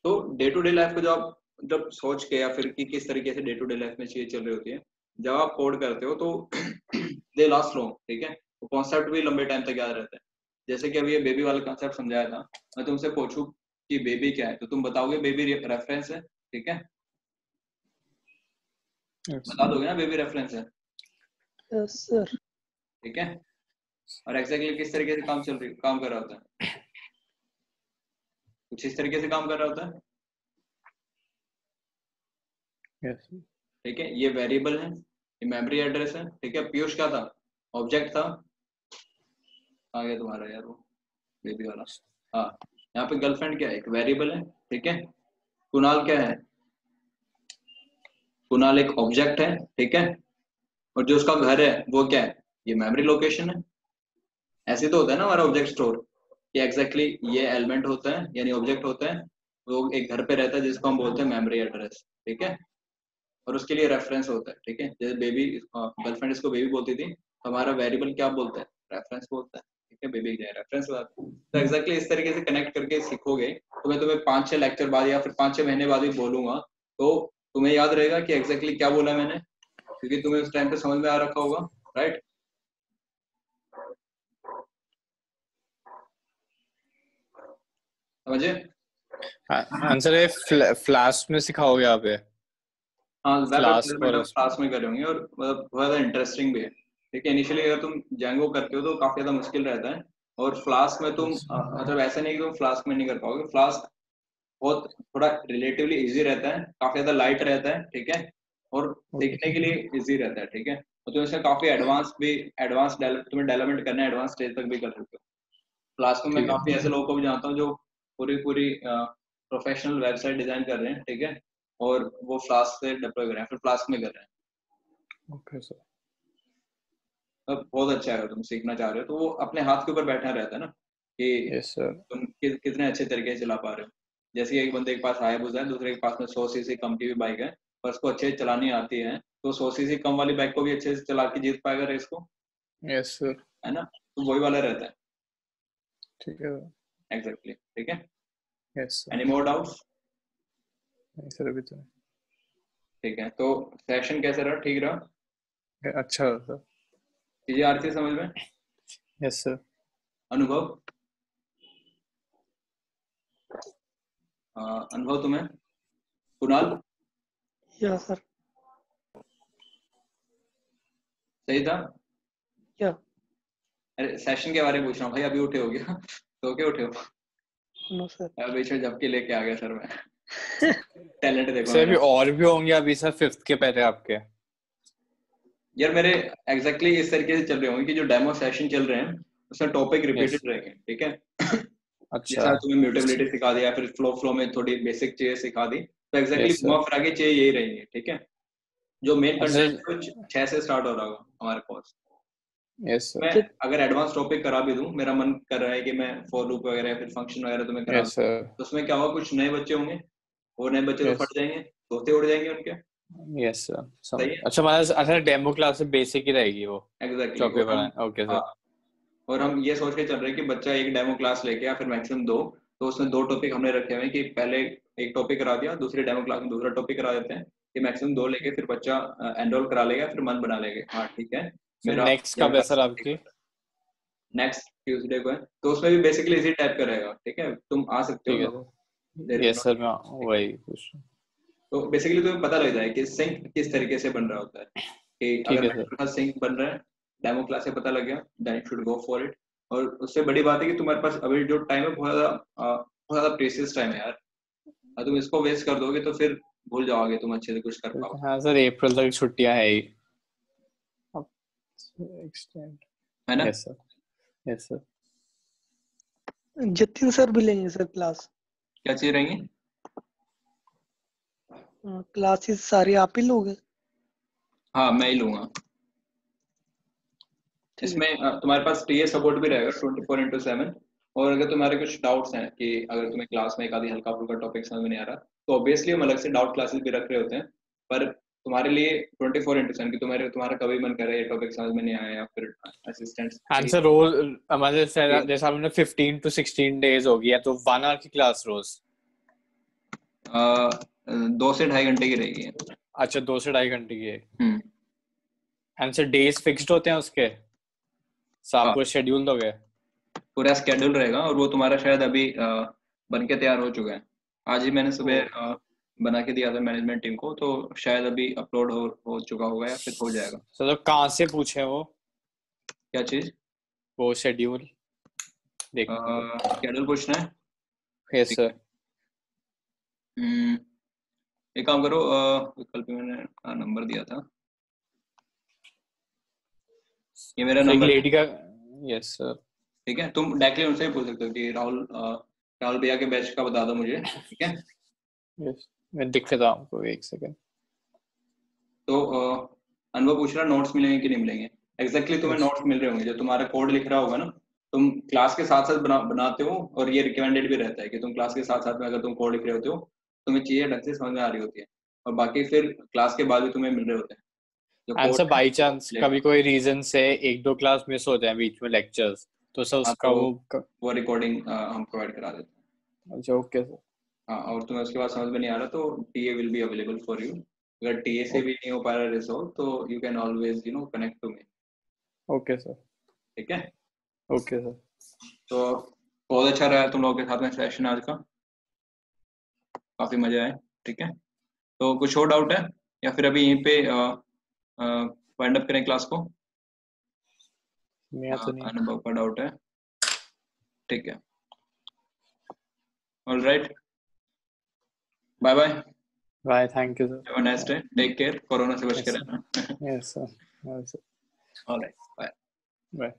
तो डे टू डे लाइफ को जब जब सोच के या फिर कि किस तरीके से डे टू डे लाइफ में चीज़ें चल रही होती है, जब आप कोड करते हो तो दे लास्ट लॉन्ग ठीक है? वो कॉन्सेप्ट भी लंबे टाइम तक याद रहता है। जैसे कि अभी ये बेबी वाला कॉन्सेप्ट समझाया था मैं तुमसे पूछू कि बेबी क्या है? तो तुम बताओगे बेबी रेफरेंस है ठीक है? Yes. बता दोगे ना बेबी रेफरेंस है? यस सर ठीक है? और एग्जैक्टली किस तरीके से काम चल रही काम कर रहा होता है? कुछ इस तरीके से काम कर रहा होता है? Yes ठीक है? ये वेरिएबल है ये मेमोरी एड्रेस है ठीक है? पीयूष क्या था? ऑब्जेक्ट था? आ गया तुम्हारा यार वो बेबी वाला। हाँ यहाँ पे गर्लफ्रेंड क्या है? एक वेरिएबल है, ठीक है? कुणाल क्या है? कुणाल एक ऑब्जेक्ट है, ठीक है? और जो उसका घर है, वो क्या है? ये मेमोरी लोकेशन है। ऐसे तो होता है ना हमारा ऑब्जेक्ट स्टोर कि एग्जैक्टली exactly ये एलिमेंट होता है, यानी ऑब्जेक्ट होता है। वो एक घर पे रहता है, जिसको हम बोलते हैं मेमोरी एड्रेस ठीक है? और उसके लिए रेफरेंस होता है, ठीक है? जैसे बेबी गर्लफ्रेंड इसको बेबी बोलती थी तो हमारा वेरिएबल क्या बोलता है? रेफरेंस बोलता है। ठीक है बेबी क्या रेफरेंस बताता तो एग्जैक्टली इस तरीके से कनेक्ट करके सीखोगे तो मैं तुम्हें पाँच छह लेक्चर बाद या फिर पाँच छह महीने बाद भी बोलूँगा। तो तुम्हें याद रहेगा कि एग्जैक्टली क्या बोला मैंने क्योंकि तुम्हें उस टाइम पे समझ में आ रखा होगा राइट समझे? आंसर है फ्लैश में सिखाओगे आप ये? हाँ Class पर में करेंगे और मतलब बहुत ज़्यादा इंटरेस्टिंग भी है। ठीक है इनिशियली अगर तुम जैंगो करते हो तो काफ़ी ज़्यादा मुश्किल रहता है। और फ्लास्क में तुम मतलब ऐसा नहीं कि तुम फ्लास्क में नहीं कर पाओगे। फ्लास्क बहुत थोड़ा रिलेटिवली इजी रहता है। काफ़ी ज़्यादा लाइट रहता है ठीक है? और सीखने के लिए इजी रहता है ठीक है? और तुम इसमें काफ़ी एडवांस भी एडवांस तुम्हें डेवलपमेंट करना है एडवांस स्टेज तक भी कर सकते हो। फ्लास्क में मैं काफ़ी ऐसे लोगों को भी जानता हूँ जो पूरी पूरी प्रोफेशनल वेबसाइट डिज़ाइन कर रहे हैं ठीक है? और वो फ्लास्क से डिप्लॉय कर रहे हैं फिर फ्लास्क में कर रहे हैं। ओके सर बहुत अच्छा है तुम सीखना चाह रहे हो तो वो अपने हाथ के ऊपर बैठा रहता है ना कि यस सर तुम कि, कितने अच्छे तरीके से चला पा रहे हो। जैसे एक बंदे के पास हायाबुसा है दूसरे के पास में सौ सीसी कम की भी बाइक है पर उसको अच्छे से चलानी आती है तो सौ सीसी कम वाली बाइक को भी अच्छे से चला के जीत पाएगा रेस को। यस सर है ना? तो वही वाला रहता है। ठीक है। एग्जैक्टली ठीक है? Yes any more doubts sir sir अभी तो नहीं। ठीक है तो सेशन कैसा रहा? ठीक रहा? अच्छा सर चीज़ें आ रही थी समझ में? यस सर अनुभव? अनुभव तुम्हें? कुणाल? यस सर सही था? क्या अरे सेशन के बारे में पूछ रहा हूँ भाई अभी उठे हो गया। तो क्या उठे हो? नो सर बीच में झपकी लेके आ गया सर मैं। टैलेंट देखो सर अभी और भी होंगे अभी सर फिफ्थ के पहले आपके। यार मेरे एग्जैक्टली exactly इस तरीके से चल रहे होंगे कि जो डेमो सेशन चल रहे हैं उसमें टॉपिक रिपीटेड yes. रहेंगे ठीक है? अच्छा। जैसा तुम्हें म्यूटेबिलिटी सिखा दिया फिर फ्लो फ्लो में थोड़ी बेसिक चीज़ें सिखा दी तो एग्जैक्टली Yes, sir. घुमा फिरा के चीज़ें यही रहेंगी ठीक है? जो मेन। कंटेंट कुछ छह से स्टार्ट हो रहा होगा हमारे पास यस सर मैं अगर एडवांस टॉपिक करा भी दूँ मेरा मन कर रहा है कि मैं फॉर लूप वगैरह फिर फ़ंक्शन वगैरह तुम्हें करा यस सर तो उसमें क्या होगा कुछ नए बच्चे होंगे वो नए बच्चे तो फट जाएँगे तोते उड़ जाएँगे उनके। यस सर अच्छा मतलब अच्छा डेमो क्लास से बेसिक ही रहेगी वो। एग्जैक्टली चौके पर ओके सर और हम ये सोच के चल रहे हैं कि बच्चा एक डेमो क्लास लेके या फिर मैक्सिमम दो। तो उसमें दो टॉपिक हमने रखे हुए हैं कि पहले एक टॉपिक करा दिया दूसरी डेमो क्लास में दूसरा टॉपिक करा देते हैं कि मैक्सिमम दो लेके फिर बच्चा एनरोल करा लेगा फिर मन बना लेगा। हाँ ठीक है। मेरा नेक्स्ट कब है सर आपकी? नेक्स्ट ट्यूसडे को है। तो उसमें भी बेसिकली इसी टाइप का रहेगा ठीक है? तुम आ सकते हो यस सर मैं वही पूछ रहा हूँ। तो बेसिकली तुम्हें पता लग जाए कि सिंक किस तरीके से बन रहा होता है। कि ठीक है, अगर सिंक बन रहा है डेमो क्लास से पता लग गया then should go for it और उससे बड़ी बात है कि तुम्हारे पास अभी जो टाइम है बहुत ज़्यादा बहुत ज़्यादा प्रेसियस टाइम है यार। अगर तुम इसको वेस्ट कर दोगे तो फिर भूल जाओगे तुम अच्छे से कुछ कर पाओगे। हाँ सर अप्रैल तक छुट्टियाँ है ही। अब एक्सटेंड है ना? Yes sir yes sir Jatin sir भी लेंगे सर क्लास क्या चीज़ रहेंगी? क्लासेस सारे आप ही लोगे हाँ? मैं ही लूँगा। इसमें तुम्हारे पास टीए सपोर्ट भी रहेगा ट्वेंटी फोर इंटू सेवन और अगर तुम्हारे कुछ डाउट्स हैं कि अगर तुम्हें क्लास में एक आधी हल्का फुल्का टॉपिक समझ में नहीं आ रहा तो ऑब्वियसली हम अलग से डाउट क्लासेस भी रख रहे होते हैं। पर तुम्हारे लिए ट्वेंटी फोर इंटू सेवन की तुम्हारे तुम्हारा कभी मन करे ये टॉपिक समझ में नहीं आया या फिर असिस्टेंट आंसर रोज हमारे जैसे हमने 15 टू 16 डेज़ हो गया तो वन आवर की क्लास रोज? दो से ढाई घंटे की रहेगी। अच्छा दो से ढाई घंटे की है। हम्म। आंसर डेज़ फिक्स्ड होते हैं उसके? सब हाँ। आपको शेड्यूल दोगे? पूरा स्केड्यूल रहेगा और वो तुम्हारा शायद अभी बन के तैयार हो चुका है। आज ही मैंने सुबह बना के दिया था मैनेजमेंट टीम को तो शायद अभी अपलोड हो हो चुका होगा या फिर हो जाएगा। सर तो कहाँ से पूछे वो? क्या चीज़? वो शेड्यूल देख शेड्यूल पूछना है? यस सर एक काम करो कल पे मैंने नंबर दिया था। ये मेरा नंबर लेडी का यस सर ठीक है तुम डायरेक्टली उनसे भी पूछ सकते हो कि राहुल राहुल भैया के बैच का बता दो मुझे ठीक है? यस मैं दिख रहा हूँ एक सेकंड तो अनुभव पूछ रहा नोट्स मिलेंगे कि नहीं मिलेंगे? एग्जैक्टली exactly तुम्हें नोट्स मिल रहे होंगे जो तुम्हारा कोड लिख रहा होगा ना तुम क्लास के साथ साथ बना, बनाते हो और ये रिकमेंडेड भी रहता है कि तुम क्लास के साथ साथ में अगर तुम कोड लिख रहे होते हो तुम्हें चीज़ें ढंग से समझ में आ रही होती है। और बाकी फिर क्लास के बाद भी तुम्हें मिल रहे होते हैं। जो एंड code सर है, बाई चांस कभी कोई रीजन से एक दो क्लास मिस हो जाए बीच में लेक्चर्स तो सर हाँ, उसका तो- वो क- वो रिकॉर्डिंग हम प्रोवाइड करा देते हैं। अच्छा ओके सर हाँ और तुम्हें उसके बाद समझ में नहीं आ रहा तो TA will be available for you अगर टीए से भी नहीं हो पा रहा रिजॉल्व तो you can always you know connect to me okay sir ठीक है? ओके सर तो बहुत अच्छा रहा तुम लोगों के साथ में सेशन आज का। काफ़ी मज़ा आया ठीक है? तो कुछ और डाउट है? या फिर अभी यहीं पे वाइंड अप करें क्लास को? तो हाँ, नहीं। अनुभव का डाउट है। ठीक है। All right bye bye bye thank you sir have a nice day take care corona से बच के रहना। Yes sir all right bye bye